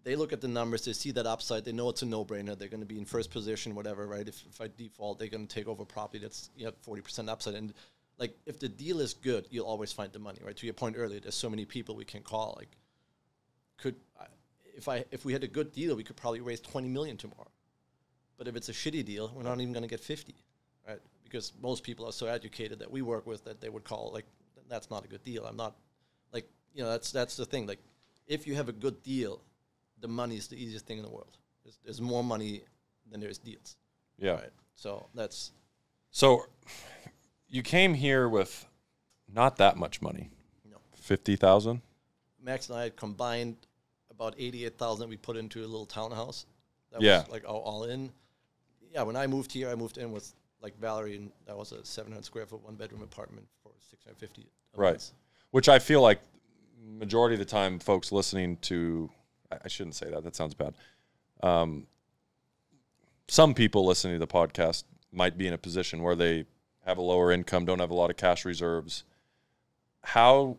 They look at the numbers, they see that upside, they know it's a no-brainer. They're going to be in first position, whatever, right? If, if I default, they're going to take over property that's you know 40% upside. And like if the deal is good, you'll always find the money, right? To your point earlier, there's so many people we can call. Like, could if I if we had a good deal, we could probably raise 20 million tomorrow. But if it's a shitty deal, we're not even going to get 50, right? Because most people are so educated that we work with that they would call like that's not a good deal. I'm not like you know that's that's the thing. Like if you have a good deal, the money is the easiest thing in the world. There's, there's more money than there's deals, Yeah. right? So that's So, you came here with not that much money. No. Fifty thousand. Max and I had combined about 88,000 we put into a little townhouse. That Yeah. was like all, all in. yeah, when I moved here, I moved in with like Valerie, and that was a 700 square foot one bedroom apartment for 650. Right. month. which I feel like majority of the time, folks listening to, I shouldn't say that. That sounds bad. Um, some people listening to the podcast might be in a position where they have a lower income, don't have a lot of cash reserves. How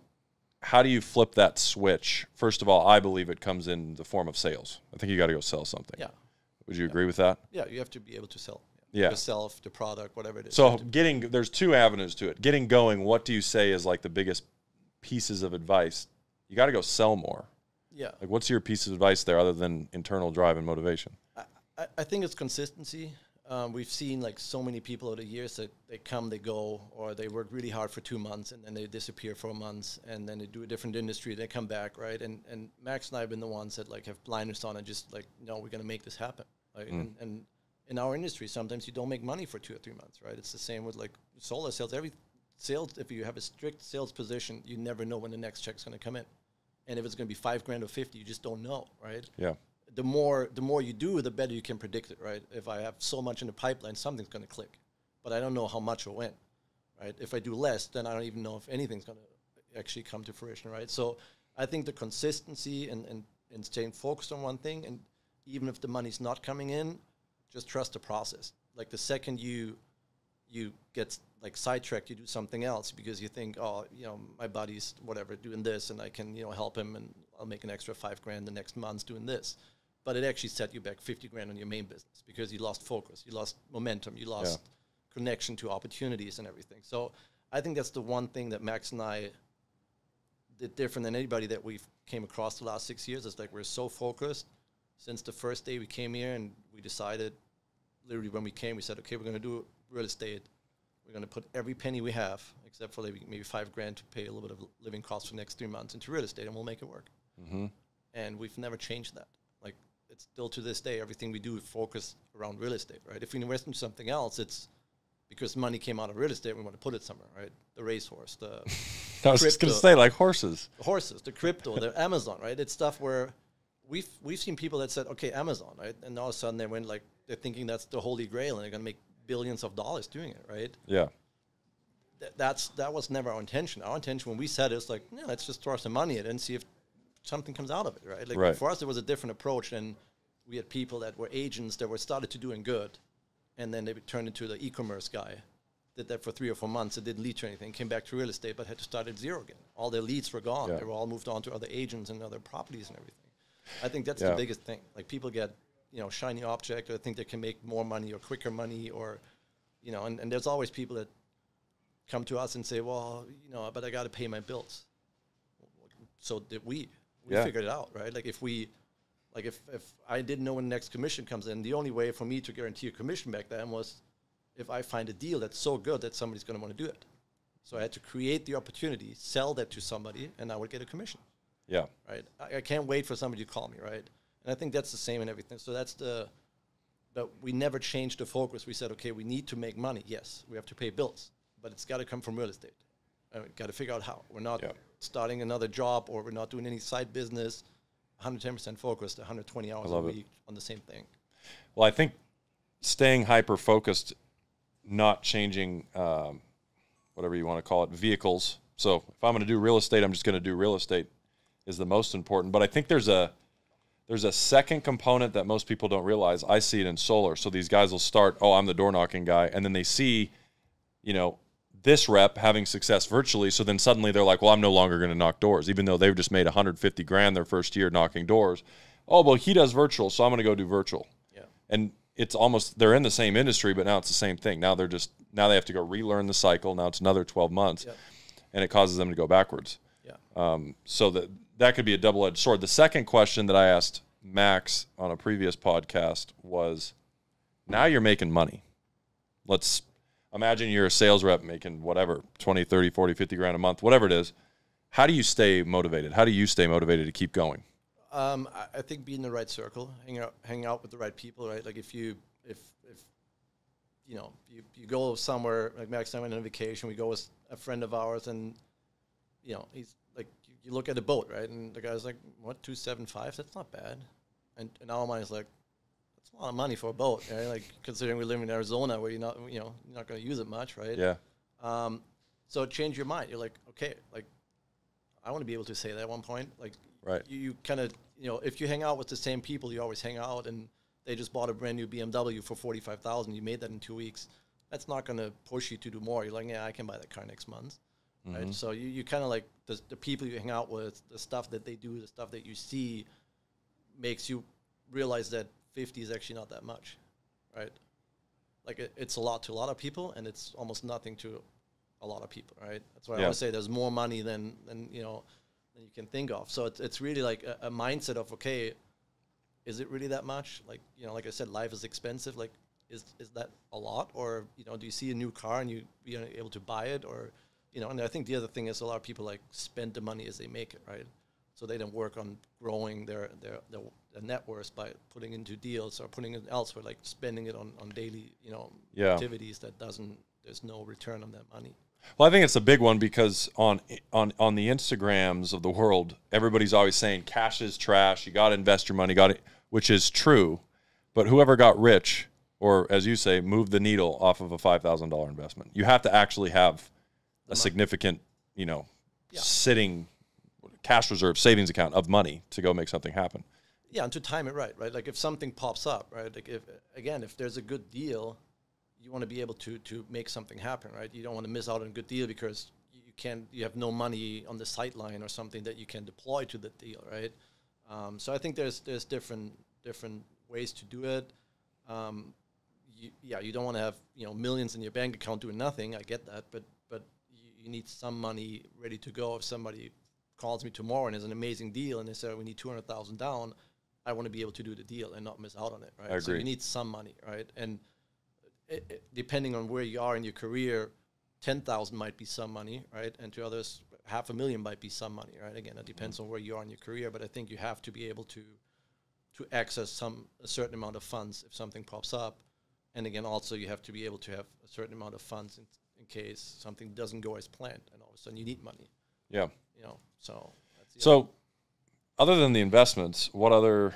how do you flip that switch? First of all, I believe it comes in the form of sales. I think you got to go sell something. Yeah, Would you agree with that? yeah, you have to be able to sell. Yeah. yourself, the product, whatever it is. So getting there's two avenues to it. Getting going, what do you say is like the biggest pieces of advice? You got to go sell more. Yeah, Like, what's your piece of advice there other than internal drive and motivation? I, I- think it's consistency. Um, we've seen like so many people over the years that they come, they go, or they work really hard for two months and then they disappear for months and then they do a different industry, they come back, right? And and Max and I have been the ones that like have blinders on and just like, no, we're gonna make this happen. Like, and, and in our industry, sometimes you don't make money for two or three months, right? It's the same with like solar sales. Every sales, if you have a strict sales position, you never know when the next check's gonna come in. And if it's gonna be five grand or fifty, you just don't know, right? Yeah. the more the more you do, the better you can predict it, right? If I have so much in the pipeline, something's going to click, but I don't know how much or when, right? If I do less, then I don't even know if anything's going to actually come to fruition, right? So I think the consistency and, and, and staying focused on one thing, and even if the money's not coming in, just trust the process. Like the second you you get like sidetracked, you do something else because you think, oh, you know, my buddy's whatever doing this, and I can you know help him, and I'll make an extra five grand the next month doing this. But it actually set you back fifty grand on your main business because you lost focus, you lost momentum, you lost connection to opportunities and everything. So I think that's the one thing that Max and I did different than anybody that we've came across the last six years. Is like we're so focused since the first day we came here, and we decided literally when we came, we said, okay, we're going to do real estate. We're going to put every penny we have, except for maybe, five grand to pay a little bit of living costs for the next three months, into real estate, and we'll make it work. Mm-hmm. And we've never changed that. Like it's still to this day, everything we do is focused around real estate, right? If we invest in something else, it's because money came out of real estate. We want to put it somewhere, right? The racehorse, the I was just going to say, like horses. the horses, the crypto, the Amazon, right? It's stuff where we've we've seen people that said, okay, Amazon, right? And all of a sudden they went like they're thinking that's the holy grail and they're gonna make billions of dollars doing it, right? Yeah. Th- that's that was never our intention. Our intention when we said it was like, yeah, let's just throw some money at it and see if something comes out of it, right? Like Right. for us, it was a different approach, and we had people that were agents that were started to doing good, and then they turned into the e-commerce guy. Did that for three or four months. It didn't lead to anything. Came back to real estate, but had to start at zero again. All their leads were gone. Yeah. They were all moved on to other agents and other properties and everything. I think that's Yeah. the biggest thing. Like people get, you know, shiny object or think they can make more money or quicker money or, you know, and, and there's always people that come to us and say, well, you know, but I got to pay my bills. So did we. We Yeah. figured it out, right? Like if we, like if, if I didn't know when the next commission comes in, the only way for me to guarantee a commission back then was if I find a deal that's so good that somebody's going to want to do it. So I had to create the opportunity, sell that to somebody, and I would get a commission Yeah. right? I, I can't wait for somebody to call me, right? And I think that's the same in everything. So that's the, but we never changed the focus. We said, okay, we need to make money. Yes, we have to pay bills, but it's got to come from real estate. And we got to figure out how. We're not Yeah. starting another job or we're not doing any side business. 110% focused, 120 hours a love it. week on the same thing. Well, I think staying hyper focused, not changing um, whatever you want to call it, vehicles. So if I'm going to do real estate, I'm just going to do real estate is the most important. But I think there's a there's a second component that most people don't realize. I see it in solar. So these guys will start, oh, I'm the door knocking guy, and then they see, you know, this rep having success virtually. So then suddenly they're like, well, I'm no longer going to knock doors, even though they've just made 150 grand their first year knocking doors. Oh, well, he does virtual, so I'm going to go do virtual Yeah. and it's almost they're in the same industry, but now it's the same thing. Now they're just now they have to go relearn the cycle. Now it's another twelve months, Yep. and it causes them to go backwards. Yeah. Um, so that that could be a double edged sword. The second question that I asked Max on a previous podcast was, now you're making money. Let's imagine you're a sales rep making whatever 20, 30, 40, 50 grand a month, whatever it is. How do you stay motivated? How do you stay motivated to keep going? Um, I, think be in the right circle, hang out, out with the right people, right? Like if you, if, if, you know, you, you go somewhere, like Max and I went on vacation, we go with a friend of ours and, you know, he's you, look at a boat, right? And the guy's like, what, 275? That's not bad. And in our mind, it's like, that's a lot of money for a boat, right? Like considering we live in Arizona, where you're not, you know, you're not going to use it much, right? Yeah. Um, so change your mind. You're like, okay, like I want to be able to say that at one point. Like, Right. You, you kind of, you know, if you hang out with the same people, you always hang out, and they just bought a brand new BMW for forty five thousand. You made that in two weeks. That's not going to push you to do more. You're like, yeah, I can buy that car next month. Mm-hmm. Right. So you, you kind of like the, the people you hang out with, the stuff that they do, the stuff that you see, makes you realize that fifty is actually not that much, right? Like it, it's a lot to a lot of people, and it's almost nothing to a lot of people, right? That's why I Yeah. always say there's more money than than you know than you can think of. So it's it's really like a, a mindset of okay, is it really that much? Like you know, like I said, life is expensive. Like is is that a lot, or you know, do you see a new car and you be able to buy it, or you know? And I think the other thing is a lot of people like spend the money as they make it, right? So they don't work on growing their their their, their net worth by putting into deals or putting it elsewhere, like spending it on on daily you know Yeah. activities that doesn't there's no return on that money. Well, I think it's a big one because on on on the Instagrams of the world, everybody's always saying cash is trash. You got to invest your money. Got it, which is true. But whoever got rich, or as you say, moved the needle off of a five thousand dollar investment, you have to actually have a significant, you know, Yeah. sitting cash reserve savings account of money to go make something happen. Yeah, and to time it right, right? Like if something pops up, right? Like if again, if there's a good deal, you want to be able to to make something happen, right? You don't want to miss out on a good deal because you can't, you have no money on the sideline or something that you can deploy to the deal, right? Um, so I think there's there's different different ways to do it. Um, you, yeah, you don't want to have you know millions in your bank account doing nothing. I get that, but you, need some money ready to go if somebody calls me tomorrow and there's an amazing deal and they say we need 200,000 down, I want to be able to do the deal and not miss out on it, right? I So agree. you need some money, right? And it, it, depending on where you are in your career, 10,000 might be some money, right? And to others, half a million might be some money, right? Again, it depends mm-hmm. on where you are in your career, but I think you have to be able to to access some a certain amount of funds if something pops up. And again, also you have to be able to have a certain amount of funds in, in case something doesn't go as planned, and all of a sudden you need money Yeah. you know. So that's So, other than the investments, what other?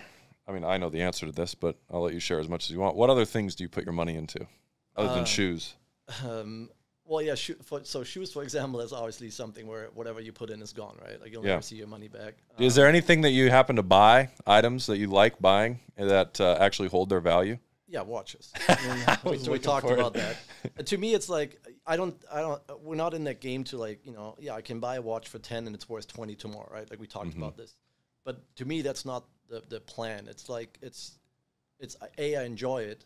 I mean, I know the answer to this, but I'll let you share as much as you want. What other things do you put your money into, other than Uh, shoes? um, well, yeah. Shoe, for, so shoes, for example, is obviously something where whatever you put in is gone, right? Like you'll Yeah. never see your money back. Is Um, there anything that you happen to buy, items that you like buying that uh, actually hold their value? Yeah, watches. I mean, we, so we talked for it. about that. And to me, it's like I don't, I don't. We're not in that game to like, you know, yeah, I can buy a watch for ten and it's worth twenty tomorrow, right? Like we talked Mm-hmm. about this. But to me, that's not the the plan. It's like it's, it's a I enjoy it,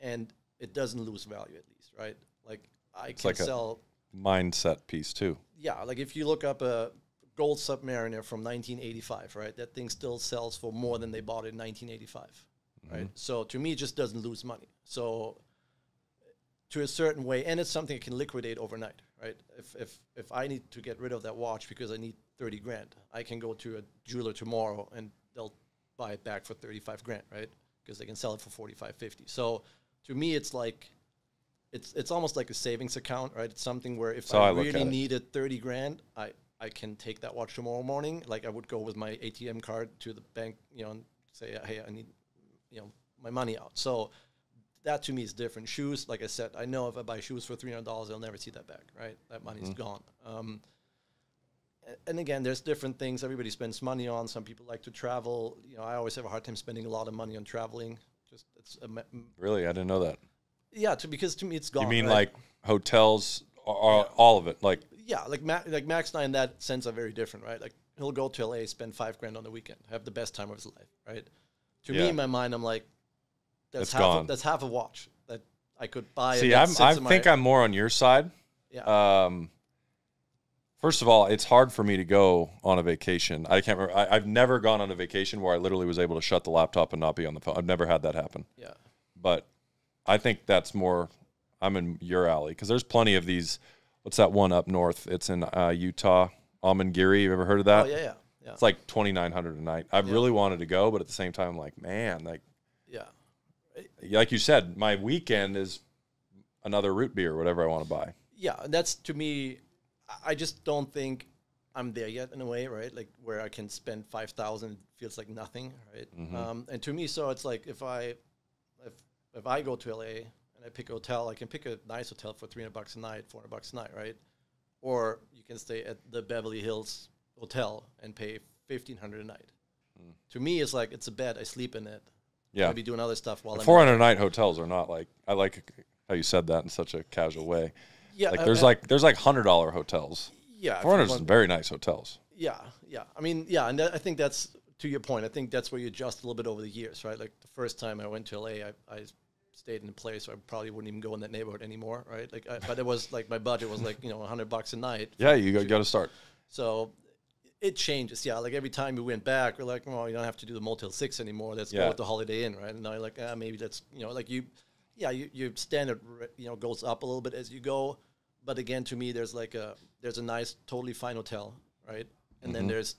and it doesn't lose value at least, right? Like I can like a- sell. Mindset piece too. yeah, like if you look up a gold Submariner from 1985, right? That thing still sells for more than they bought it in 1985, right? So to me, it just doesn't lose money. So to a certain way, and it's something I can liquidate overnight, right? If if if I need to get rid of that watch because I need 30 grand, I can go to a jeweler tomorrow and they'll buy it back for 35 grand, right? Because they can sell it for 45, 50. So to me, it's like it's it's almost like a savings account, right? It's something where if how I I really needed 30 grand, I I can take that watch tomorrow morning. Like I would go with my ATM card to the bank, you know, and say, hey, I need, you know, my money out. So that to me is different. Shoes, like I said, I know if I buy shoes for three hundred dollars, I'll never see that back, right? That money's Mm-hmm. gone. Um, and again, there's different things everybody spends money on. Some people like to travel. You know, I always have a hard time spending a lot of money on traveling. Just it's a, Really, I didn't know that. yeah, to, because to me it's gone. you mean right? like hotels, or, or all of it? Like yeah, like Ma- like Max and I in that sense are very different, right? Like he'll go to LA, spend five grand on the weekend, have the best time of his life, right? To me, in my mind, I'm like, that's half. gone. A, that's half a watch that I could buy. See, I'm, I think I'm more on your side. Yeah. Um, first of all, it's hard for me to go on a vacation. I can't remember. I, I've never gone on a vacation where I literally was able to shut the laptop and not be on the phone. I've never had that happen. yeah. But I think that's more. I'm in your alley because there's plenty of these. What's that one up north? It's in uh, Utah, Amangiri. You ever heard of Oh that? yeah, yeah, yeah, It's like twenty nine hundred a night. I've Yeah. really wanted to go, but at the same time, I'm like, man, like. Like you said, my weekend is another root beer, whatever I want to buy. yeah, that's to me. I- just don't think I'm there yet in a way, right? Like where I can spend five thousand feels like nothing, right? Mm-hmm. Um, and to me, so it's like if I if I go to LA and I pick a hotel, I can pick a nice hotel for 300 bucks a night, 400 bucks a night, right? Or you can stay at the Beverly Hills hotel and pay 1500 a night. To me, it's like it's a bed. I sleep in it. Yeah. Maybe doing other stuff while I'm Four hundred night hotels are not like I like how you said that in such a casual way. Yeah, Like there's uh, like there's like hundred dollar hotels. yeah. if Four you hundred is very nice hotels. Yeah, yeah. I mean, yeah, and that, I think that's to your point. I think that's where you adjust a little bit over the years, right? Like the first time I went to LA, I, I stayed in a place where I probably wouldn't even go in that neighborhood anymore, right? Like, I, but it was like my budget was like you know hundred bucks a night. Yeah, you got, got to start. So it changes. Yeah, like every time we went back, we're like, well, you don't have to do the Motel Six anymore. Let's Yeah. go with the Holiday Inn, right? And now you're like, ah, maybe that's you know, like you, yeah, you, your standard, you know, goes up a little bit as you go. But again, to me, there's like a there's a nice, totally fine hotel, right? And then there's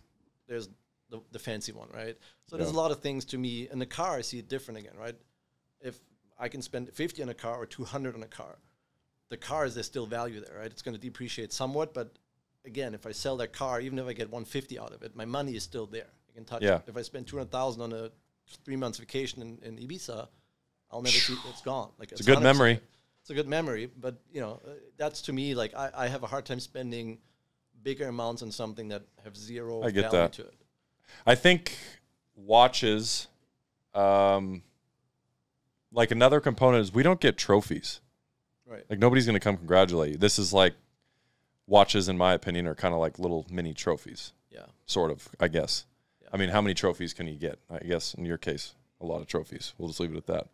there's the, the fancy one, right? So there's a lot of things to me. In the car, I see it different again, right? If I can spend 50 on a car or 200 on a car, the cars there's still value there, right? It's going to depreciate somewhat, but again, if I sell that car, even if I get 150 out of it, my money is still there. I can touch Yeah. it. If I spend 200,000 on a three months vacation in, in Ibiza, I'll never see it's gone. Like It's a good memory. It's a good memory, but you know, uh, that's to me like I, I have a hard time spending bigger amounts on something that have zero I get value that. to it. I think watches, um, like another component is we don't get trophies. Right. Like nobody's going to come congratulate you. This is like watches, in my opinion, are kind of like little mini trophies, Yeah. sort of. I guess. Yeah. I mean, how many trophies can you get? I guess in your case, a lot of trophies. We'll just leave it at that.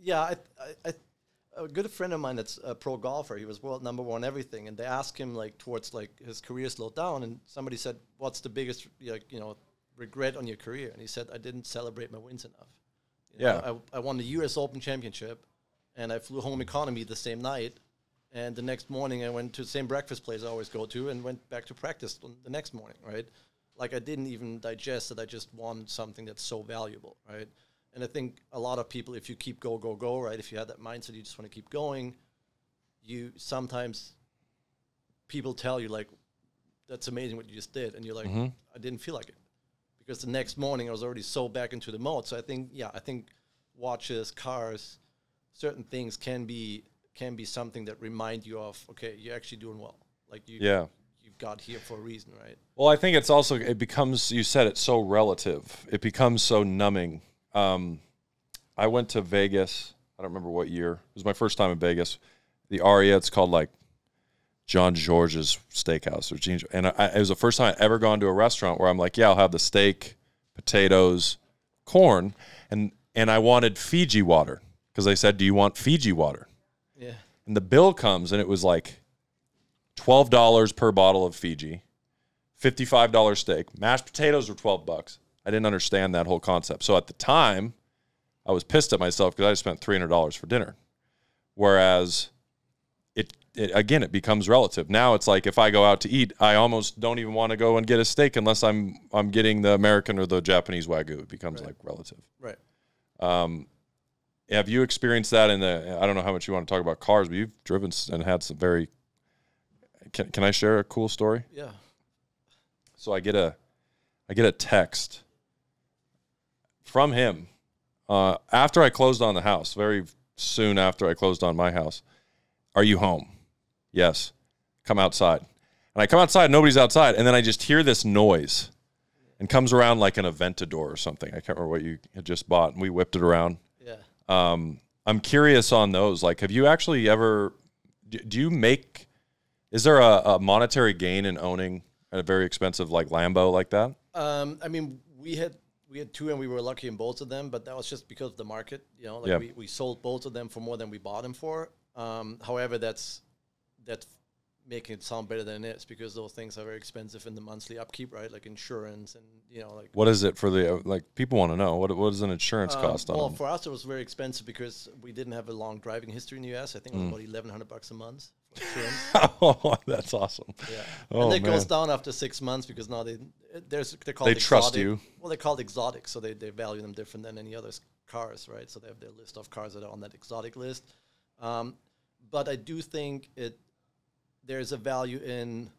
Yeah, I, I, I, a good friend of mine that's a pro golfer. He was world number one everything, and they asked him like towards like his career slowed down, and somebody said, "What's the biggest like you know regret on your career?" And he said, "I didn't celebrate my wins enough." You know, Yeah. I, I won the U.S. Open championship, and I flew home economy the same night, and the next morning I went to the same breakfast place I always go to, and went back to practice on the next morning. Right, like I didn't even digest that I just won something that's so valuable. Right. And I think a lot of people, if you keep go, go, go, right, if you have that mindset, you just want to keep going, you sometimes people tell you, like, that's amazing what you just did. And you're like, Mhm. I didn't feel like it. Because the next morning I was already so back into the mode. So I think, yeah, I think watches, cars, certain things can be can be something that remind you of, okay, you're actually doing well. Like you, Yeah. you've got here for a reason, right? Well, I think it's also it becomes you said it's so relative. It becomes so numbing. Um, I went to Vegas. I don't remember what year. It was my first time in Vegas. The Aria. It's called like John George's Steakhouse or Gene, and I, it was the first time I ever gone to a restaurant where I'm like, yeah, I'll have the steak, potatoes, corn, and and I wanted Fiji water because they said, do you want Fiji water? Yeah. And the bill comes and it was like twelve dollars per bottle of Fiji, fifty-five dollar steak. Mashed potatoes were twelve bucks. I didn't understand that whole concept. So at the time, I was pissed at myself because I spent three hundred dollars for dinner. Whereas it, it again, it becomes relative. Now it's like if I go out to eat, I almost don't even want to go and get a steak unless I'm I'm getting the American or the Japanese wagyu. It becomes like relative. Right. Um, have you experienced that in the? I don't know how much you want to talk about cars, but you've driven and had some very. Can Can I share a cool story? Yeah. So I get a, I get a text from him uh, after I closed on the house. Very soon after I closed on my house. Are you home? Yes. Come outside. And I come outside. Nobody's outside, and then I just hear this noise, and comes around like an Aventador or something. I can't remember what you had just bought, and we whipped it around. Um, I'm curious on those. Like, have you actually ever? Do, do you make? Is there a, a monetary gain in owning a very expensive like Lambo like that? Um, I mean, we had we had two, and we were lucky in both of them, but that was just because of the market. You know, like Yeah. we, we sold both of them for more than we bought them for. Um, however, that's that's making it sound better than it is because those things are very expensive in the monthly upkeep, right? Like insurance and you know, like What is it for the like? People want to know what what does an insurance um, cost well, on? for us, it was very expensive because we didn't have a long driving history in the U.S. I think Mm. it was about eleven hundred bucks a month oh, that's awesome. Yeah, Oh, and it goes down after six months because now they there's they're called They trust you. Well, they're called exotic, so they, they value them different than any other cars, right? So they have their list of cars that are on that exotic list. Um, but I do think it there's a value in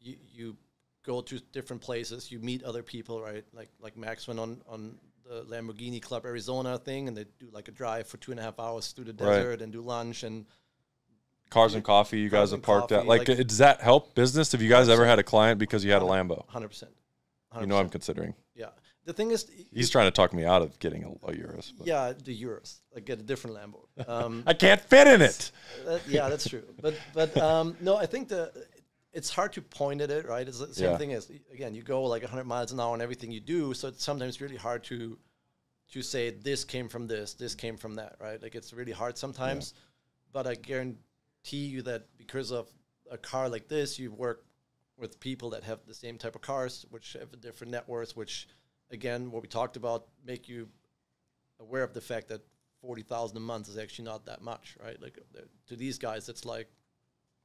you you go to different places, you meet other people, right? Like like Max went on on the Lamborghini Club Arizona thing, and they do like a drive for two and a half hours through the Right. desert and do lunch and Cars and coffee. You guys have parked at. Like, like- does that help business? Have you guys ever had a client because you had a Lambo? hundred percent. You know, I'm considering. Yeah. The thing is, He's trying to talk me out of getting a, a Urus. but- yeah, the Urus. Like get a different Lambo. Um, I can't fit in it. that- yeah, that's true. But but um, no, I think the it's hard to point at it, right? It's the same Yeah. thing as again, you go like 100 miles an hour on everything you do, so it's sometimes really hard to to say this came from this, this came from that, right? Like it's really hard sometimes. But I guarantee you that because of a car like this, you work with people that have the same type of cars, which have a different net worth, which again, what we talked about, make you aware of the fact that forty thousand a month is actually not that much, right? Like uh, to these guys, it's like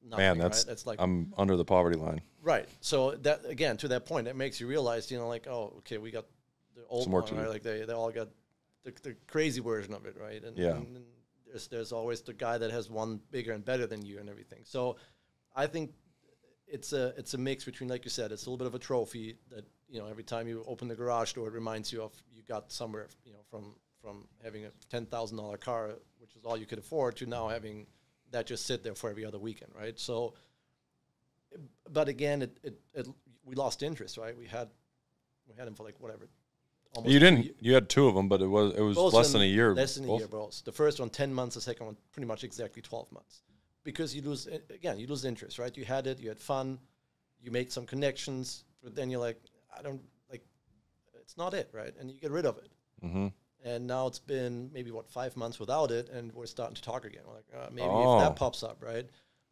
nothing, Man, that's right? that's like I'm under the poverty line. right. So that again, to that point, it makes you realize, you know, like oh, okay, we got the old Some one, right? do. Like they, they all got the, the crazy version of it, right? And, Yeah. and there's there's always the guy that has one bigger and better than you and everything. So I think it's a it's a mix between, like you said, it's a little bit of a trophy that you know every time you open the garage door, it reminds you of you got somewhere, you know, from from having a ten thousand dollar car, which is all you could afford, to now having that just sit there for every other weekend, right? So, but again, it, it, it we lost interest, right? We had we had him for like whatever. almost You didn't. You had two of them, but it was it was both less than a year. Less than a year, bros. The first one, 10 months. The second one, pretty much exactly 12 months. Because you lose, again, you lose interest, right? You had it, you had fun, you made some connections, but then you're like, I don't, like, it's not it, right? And you get rid of it. Mm-hmm. And now it's been maybe, what, five months without it, and we're starting to talk again. We're like, uh, maybe Oh. if that pops up, right?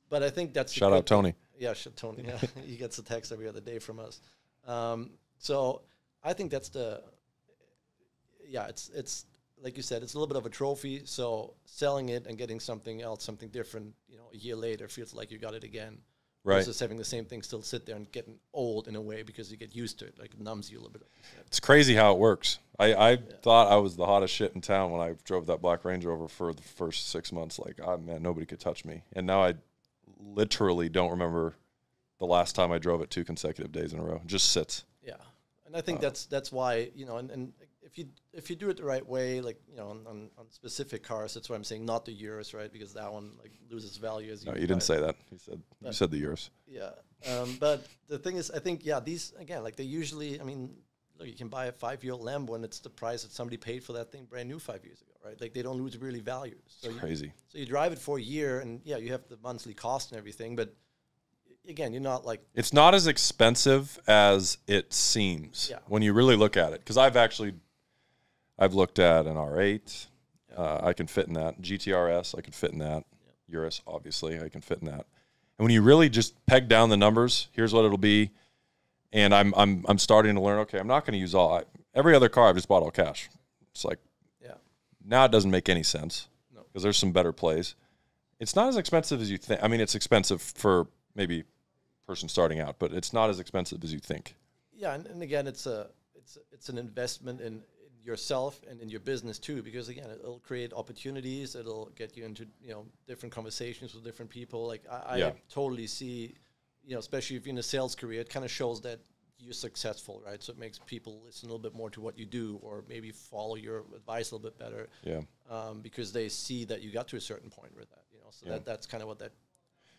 But I think that's Shout out Tony. yeah, shit, Tony. Yeah, he gets a text every other day from us. Um, so I think that's the, yeah, it's it's like you said, it's a little bit of a trophy. So selling it and getting something else, something different, you know, a year later feels like you got it again. Right. Versus having the same thing still sit there and getting old in a way because you get used to it, like it numbs you a little bit. It's crazy how it works. I, I thought I was the hottest shit in town when I drove that black Range Rover for the first six months. Like, oh, man, nobody could touch me. And now I literally don't remember the last time I drove it two consecutive days in a row. It just sits. Yeah, and I think uh, that's that's why you know, and, and if you if you do it the right way, like you know, on, on, on specific cars, that's why I'm saying not the Urus, right? Because that one like loses value as you. No, you didn't say that. You said you said the yours. Yeah, um, but the thing is, I think yeah, these again, like they usually, I mean, look, you can buy a five-year-old Lambo and it's the price that somebody paid for that thing brand new five years ago, right? Like they don't lose really value. So you, Crazy. so you drive it for a year, and yeah, you have the monthly cost and everything, but again, you're not like It's not as expensive as it seems Yeah. when you really look at it. Because I've actually, I've looked at an R8. Uh, I can fit in that. GTRS, I can fit in that. Urus, obviously, I can fit in that. And when you really just peg down the numbers, here's what it'll be. And I'm I'm I'm starting to learn. Okay, I'm not going to use all. I, every other car I've just bought all cash. It's like yeah, now it doesn't make any sense No. because there's some better plays. It's not as expensive as you think. I mean, it's expensive for maybe person starting out, but it's not as expensive as you think. yeah, and, and again, it's a it's it's an investment in, in yourself and in your business too, because again, it'll create opportunities. It'll get you into you know different conversations with different people. Like I, Yeah. I totally see, you know, especially if you're in a sales career, it kind of shows that you're successful, right? So it makes people listen a little bit more to what you do, or maybe follow your advice a little bit better, Yeah. um, because they see that you got to a certain point with that. You know, so Yeah. that that's kind of what that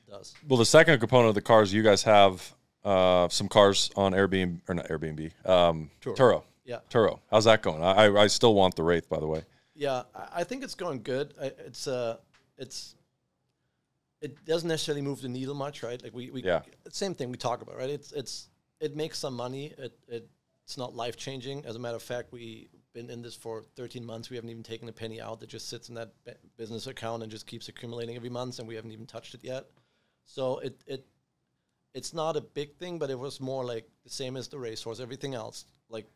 does. Well, the second component of the cars, you guys have uh, some cars on Airbnb or not Airbnb, um, Turo. Turo. Yeah. Turo. How's that going? I, I I still want the Wraith, by the way. Yeah, I- think it's going good. I, it's uh, it's it doesn't necessarily move the needle much, right? Like we, we Yeah. same thing we talk about, right? It's it's it makes some money. It it it's not life changing. As a matter of fact, we've been in this for 13 months. We haven't even taken a penny out. That just sits in that business account and just keeps accumulating every month, and we haven't even touched it yet. So it it it's not a big thing, but it was more like the same as the racehorse. Everything else, like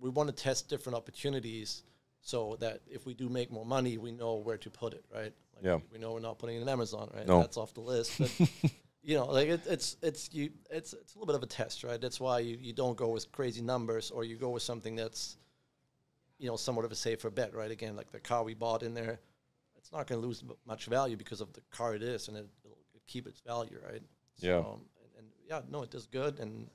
we want to test different opportunities so that if we do make more money, we know where to put it, right? Like Yeah. We, know we're not putting it in Amazon, right? No. That's off the list. But you know, like it, it's it's you it's it's a little bit of a test, right? That's why you, you don't go with crazy numbers or you go with something that's you know somewhat of a safer bet, right? Again, like the car we bought in there, it's not going to lose much value because of the car it is, and it, it'll keep its value, right? Yeah. So, and, and yeah, no, it does good, and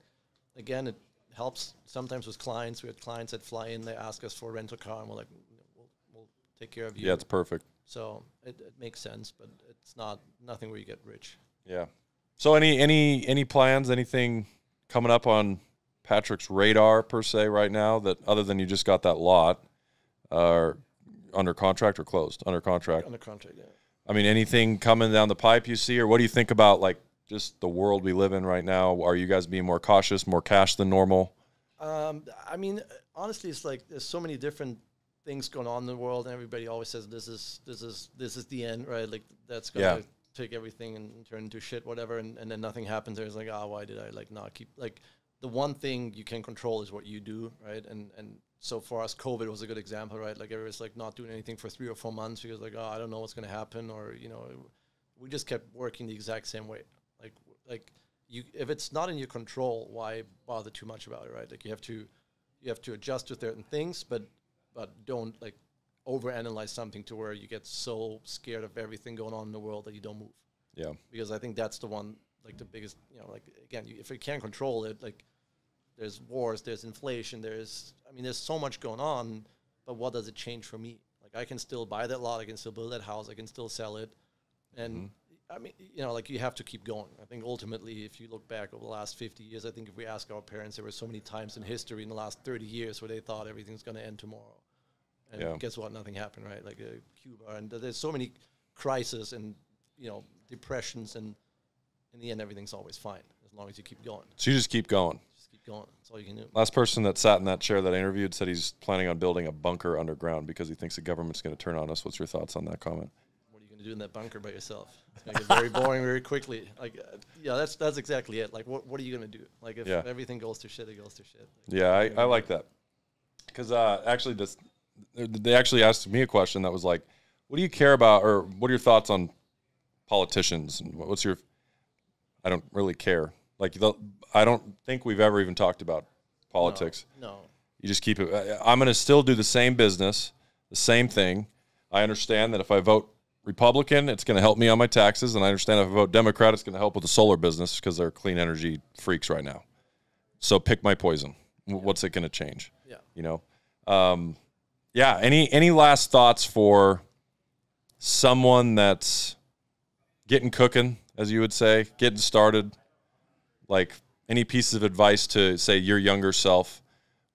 again, it helps sometimes with clients. We had clients that fly in, they ask us for a rental car, and we're like, we'll, we'll take care of you. Yeah, it's perfect. So it, it makes sense, but it's not nothing where you get rich. Yeah. So any any any plans? Anything coming up on Patrick's radar per se right now that other than you just got that lot, uh, under contract or closed under contract? Under contract, yeah. I mean, anything coming down the pipe you see, or what do you think about like just the world we live in right now? Are you guys being more cautious, more cash than normal? Um, I mean, honestly, it's like there's so many different things going on in the world, and everybody always says this is this is this is the end, right? Like that's gonna Yeah. take everything and turn into shit, whatever, and, and then nothing happens. There's like, oh, why did I like not keep like the one thing you can control is what you do, right? And and so for us, COVID was a good example, right? Like everyone's like not doing anything for three or four months because like, oh, I don't know what's gonna happen, or you know, we just kept working the exact same way. Like you, if it's not in your control, why bother too much about it, right? Like you have to you have to adjust to certain things, but but don't like overanalyze something to where you get so scared of everything going on in the world that you don't move. Yeah. Because I think that's the one like the biggest, you know, like again, you, if you can't control it, like there's wars, there's inflation, there's I mean, there's so much going on, but what does it change for me? Like I can still buy that lot, I can still build that house, I can still sell it, and mm-hmm. I mean, you know, like you have to keep going. I think ultimately, if you look back over the last 50 years, I think if we ask our parents, there were so many times in history in the last 30 years where they thought everything's going to end tomorrow. And Yeah. guess what? Nothing happened, right? Like uh, Cuba. And th- there's so many crises and, you know, depressions. And in the end, everything's always fine as long as you keep going. So you just keep going. Just keep going. That's all you can do. Last person that sat in that chair that I interviewed said he's planning on building a bunker underground because he thinks the government's going to turn on us. What's your thoughts on that comment? What are you going to do in that bunker by yourself? It's going to get very boring very quickly. Like, uh, yeah, that's that's exactly it. Like, what, what are you going to do? Like, if Yeah. everything goes to shit, it goes to shit. Yeah, I, I like that because uh, actually, this they actually asked me a question that was like, "What do you care about, or what are your thoughts on politicians? And what's your?" I don't really care. Like, the, I don't think we've ever even talked about politics. No. You just keep it. I'm going to still do the same business, the same thing. I understand that if I vote Republican, it's going to help me on my taxes, and I understand if I vote Democrat, it's going to help with the solar business because they're clean energy freaks right now. So pick my poison. W- What's it going to change? Yeah. You know. Um, yeah. Any any last thoughts for someone that's getting cooking, as you would say, getting started? Like any pieces of advice to say your younger self,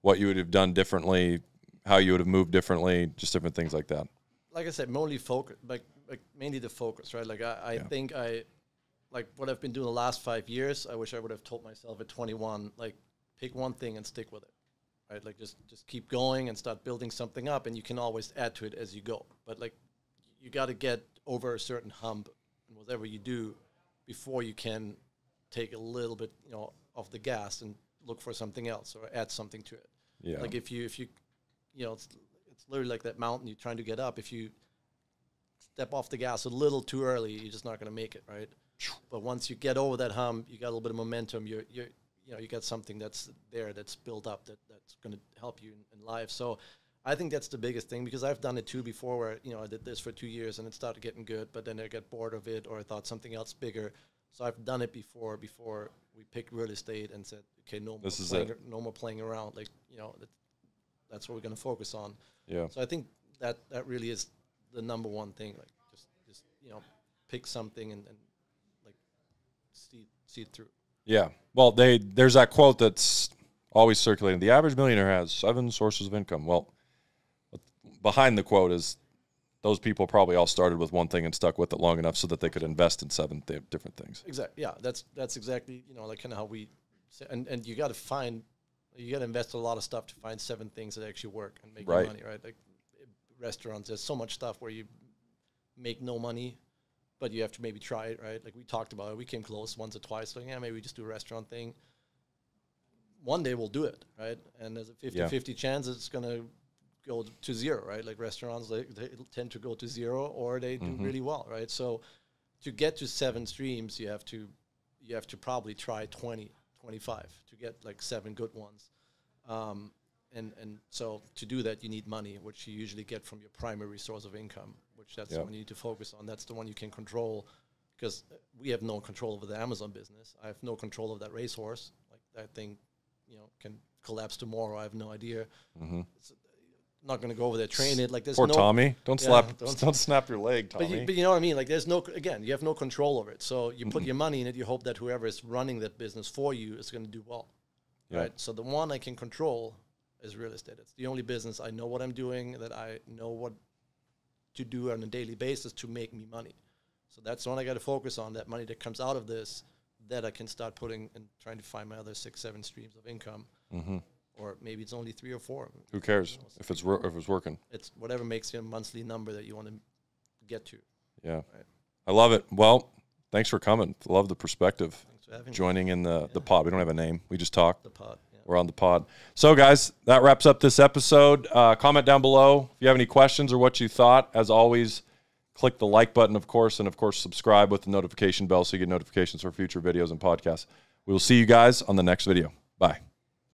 what you would have done differently, how you would have moved differently, just different things like that. like I said, mainly focus, like, like mainly the focus, right? Like I, I Yeah. think I, like what I've been doing the last five years. I wish I would have told myself at 21, like pick one thing and stick with it, right? Like just just keep going and start building something up, and you can always add to it as you go. But like you got to get over a certain hump in whatever you do before you can take a little bit, you know, off the gas and look for something else or add something to it. Yeah. Like if you if you you know it's it's literally like that mountain you're trying to get up. If you step off the gas a little too early, you're just not going to make it, right? But once you get over that hump, you got a little bit of momentum. You're you're you know you got something that's there that's built up that that's going to help you in, in life. So. I think that's the biggest thing because I've done it too before where, you know, I did this for two years and it started getting good, but then I got bored of it or I thought something else bigger. So I've done it before, before we picked real estate and said, okay, no more, This is playing, no more playing around. Like, you know, that, that's what we're going to focus on. yeah. So I think that that really is the number one thing. Like just just you know, pick something and, and like see see it through. Yeah. Well, they there's that quote that's always circulating. The average millionaire has seven sources of income. Well, behind the quote is those people probably all started with one thing and stuck with it long enough so that they could invest in seven th- different things. Exactly. Yeah, that's that's exactly you know like kind of how we, and and you got to find, you got to invest a lot of stuff to find seven things that actually work and make Right. money. Right. Like restaurants, there's so much stuff where you make no money, but you have to maybe try it. Right. Like we talked about it. We came close once or twice. Like yeah, maybe we just do a restaurant thing. One day we'll do it. Right. And there's a 50-50 chance it's gonna go to zero. Right. Like restaurants, they, they tend to go to zero or they do really well. Right. So to get to seven streams, you have to you have to probably try 20, 25 to get like seven good ones. Um, and and so to do that, you need money, which you usually get from your primary source of income, which that's Yeah. the one you need to focus on. That's the one you can control, because we have no control over the Amazon business. I have no control of that racehorse. Like that thing, you know can collapse tomorrow. I have no idea. Mm-hmm. It's- not going to go over there train it like there's Poor no Tommy. Don't Yeah, slap. don't- Don't, snap your leg, but Tommy. you, but you know what I mean? Like, there's no, again, you have no control over it. So you put your money in it, you hope that whoever is running that business for you is going to do well. Yeah. Right. So the one I can control is real estate. It's the only business I know what I'm doing, that I know what to do on a daily basis to make me money. So that's the one I got to focus on. That money that comes out of this, that I can start putting and trying to find my other six, seven streams of income. Mhm. Or maybe it's only three or four. Who cares if it's wor- if it's working? It's whatever makes your monthly number that you want to get to. Yeah, Right. I love it. Well, thanks for coming. Love the perspective. Thanks for having me. Joining in the the pod. We don't have a name. We just talk. the pod. We're on the pod. So, guys, that wraps up this episode. Uh, comment down below if you have any questions or what you thought. As always, click the like button, of course, and of course, subscribe with the notification bell so you get notifications for future videos and podcasts. We will see you guys on the next video. Bye.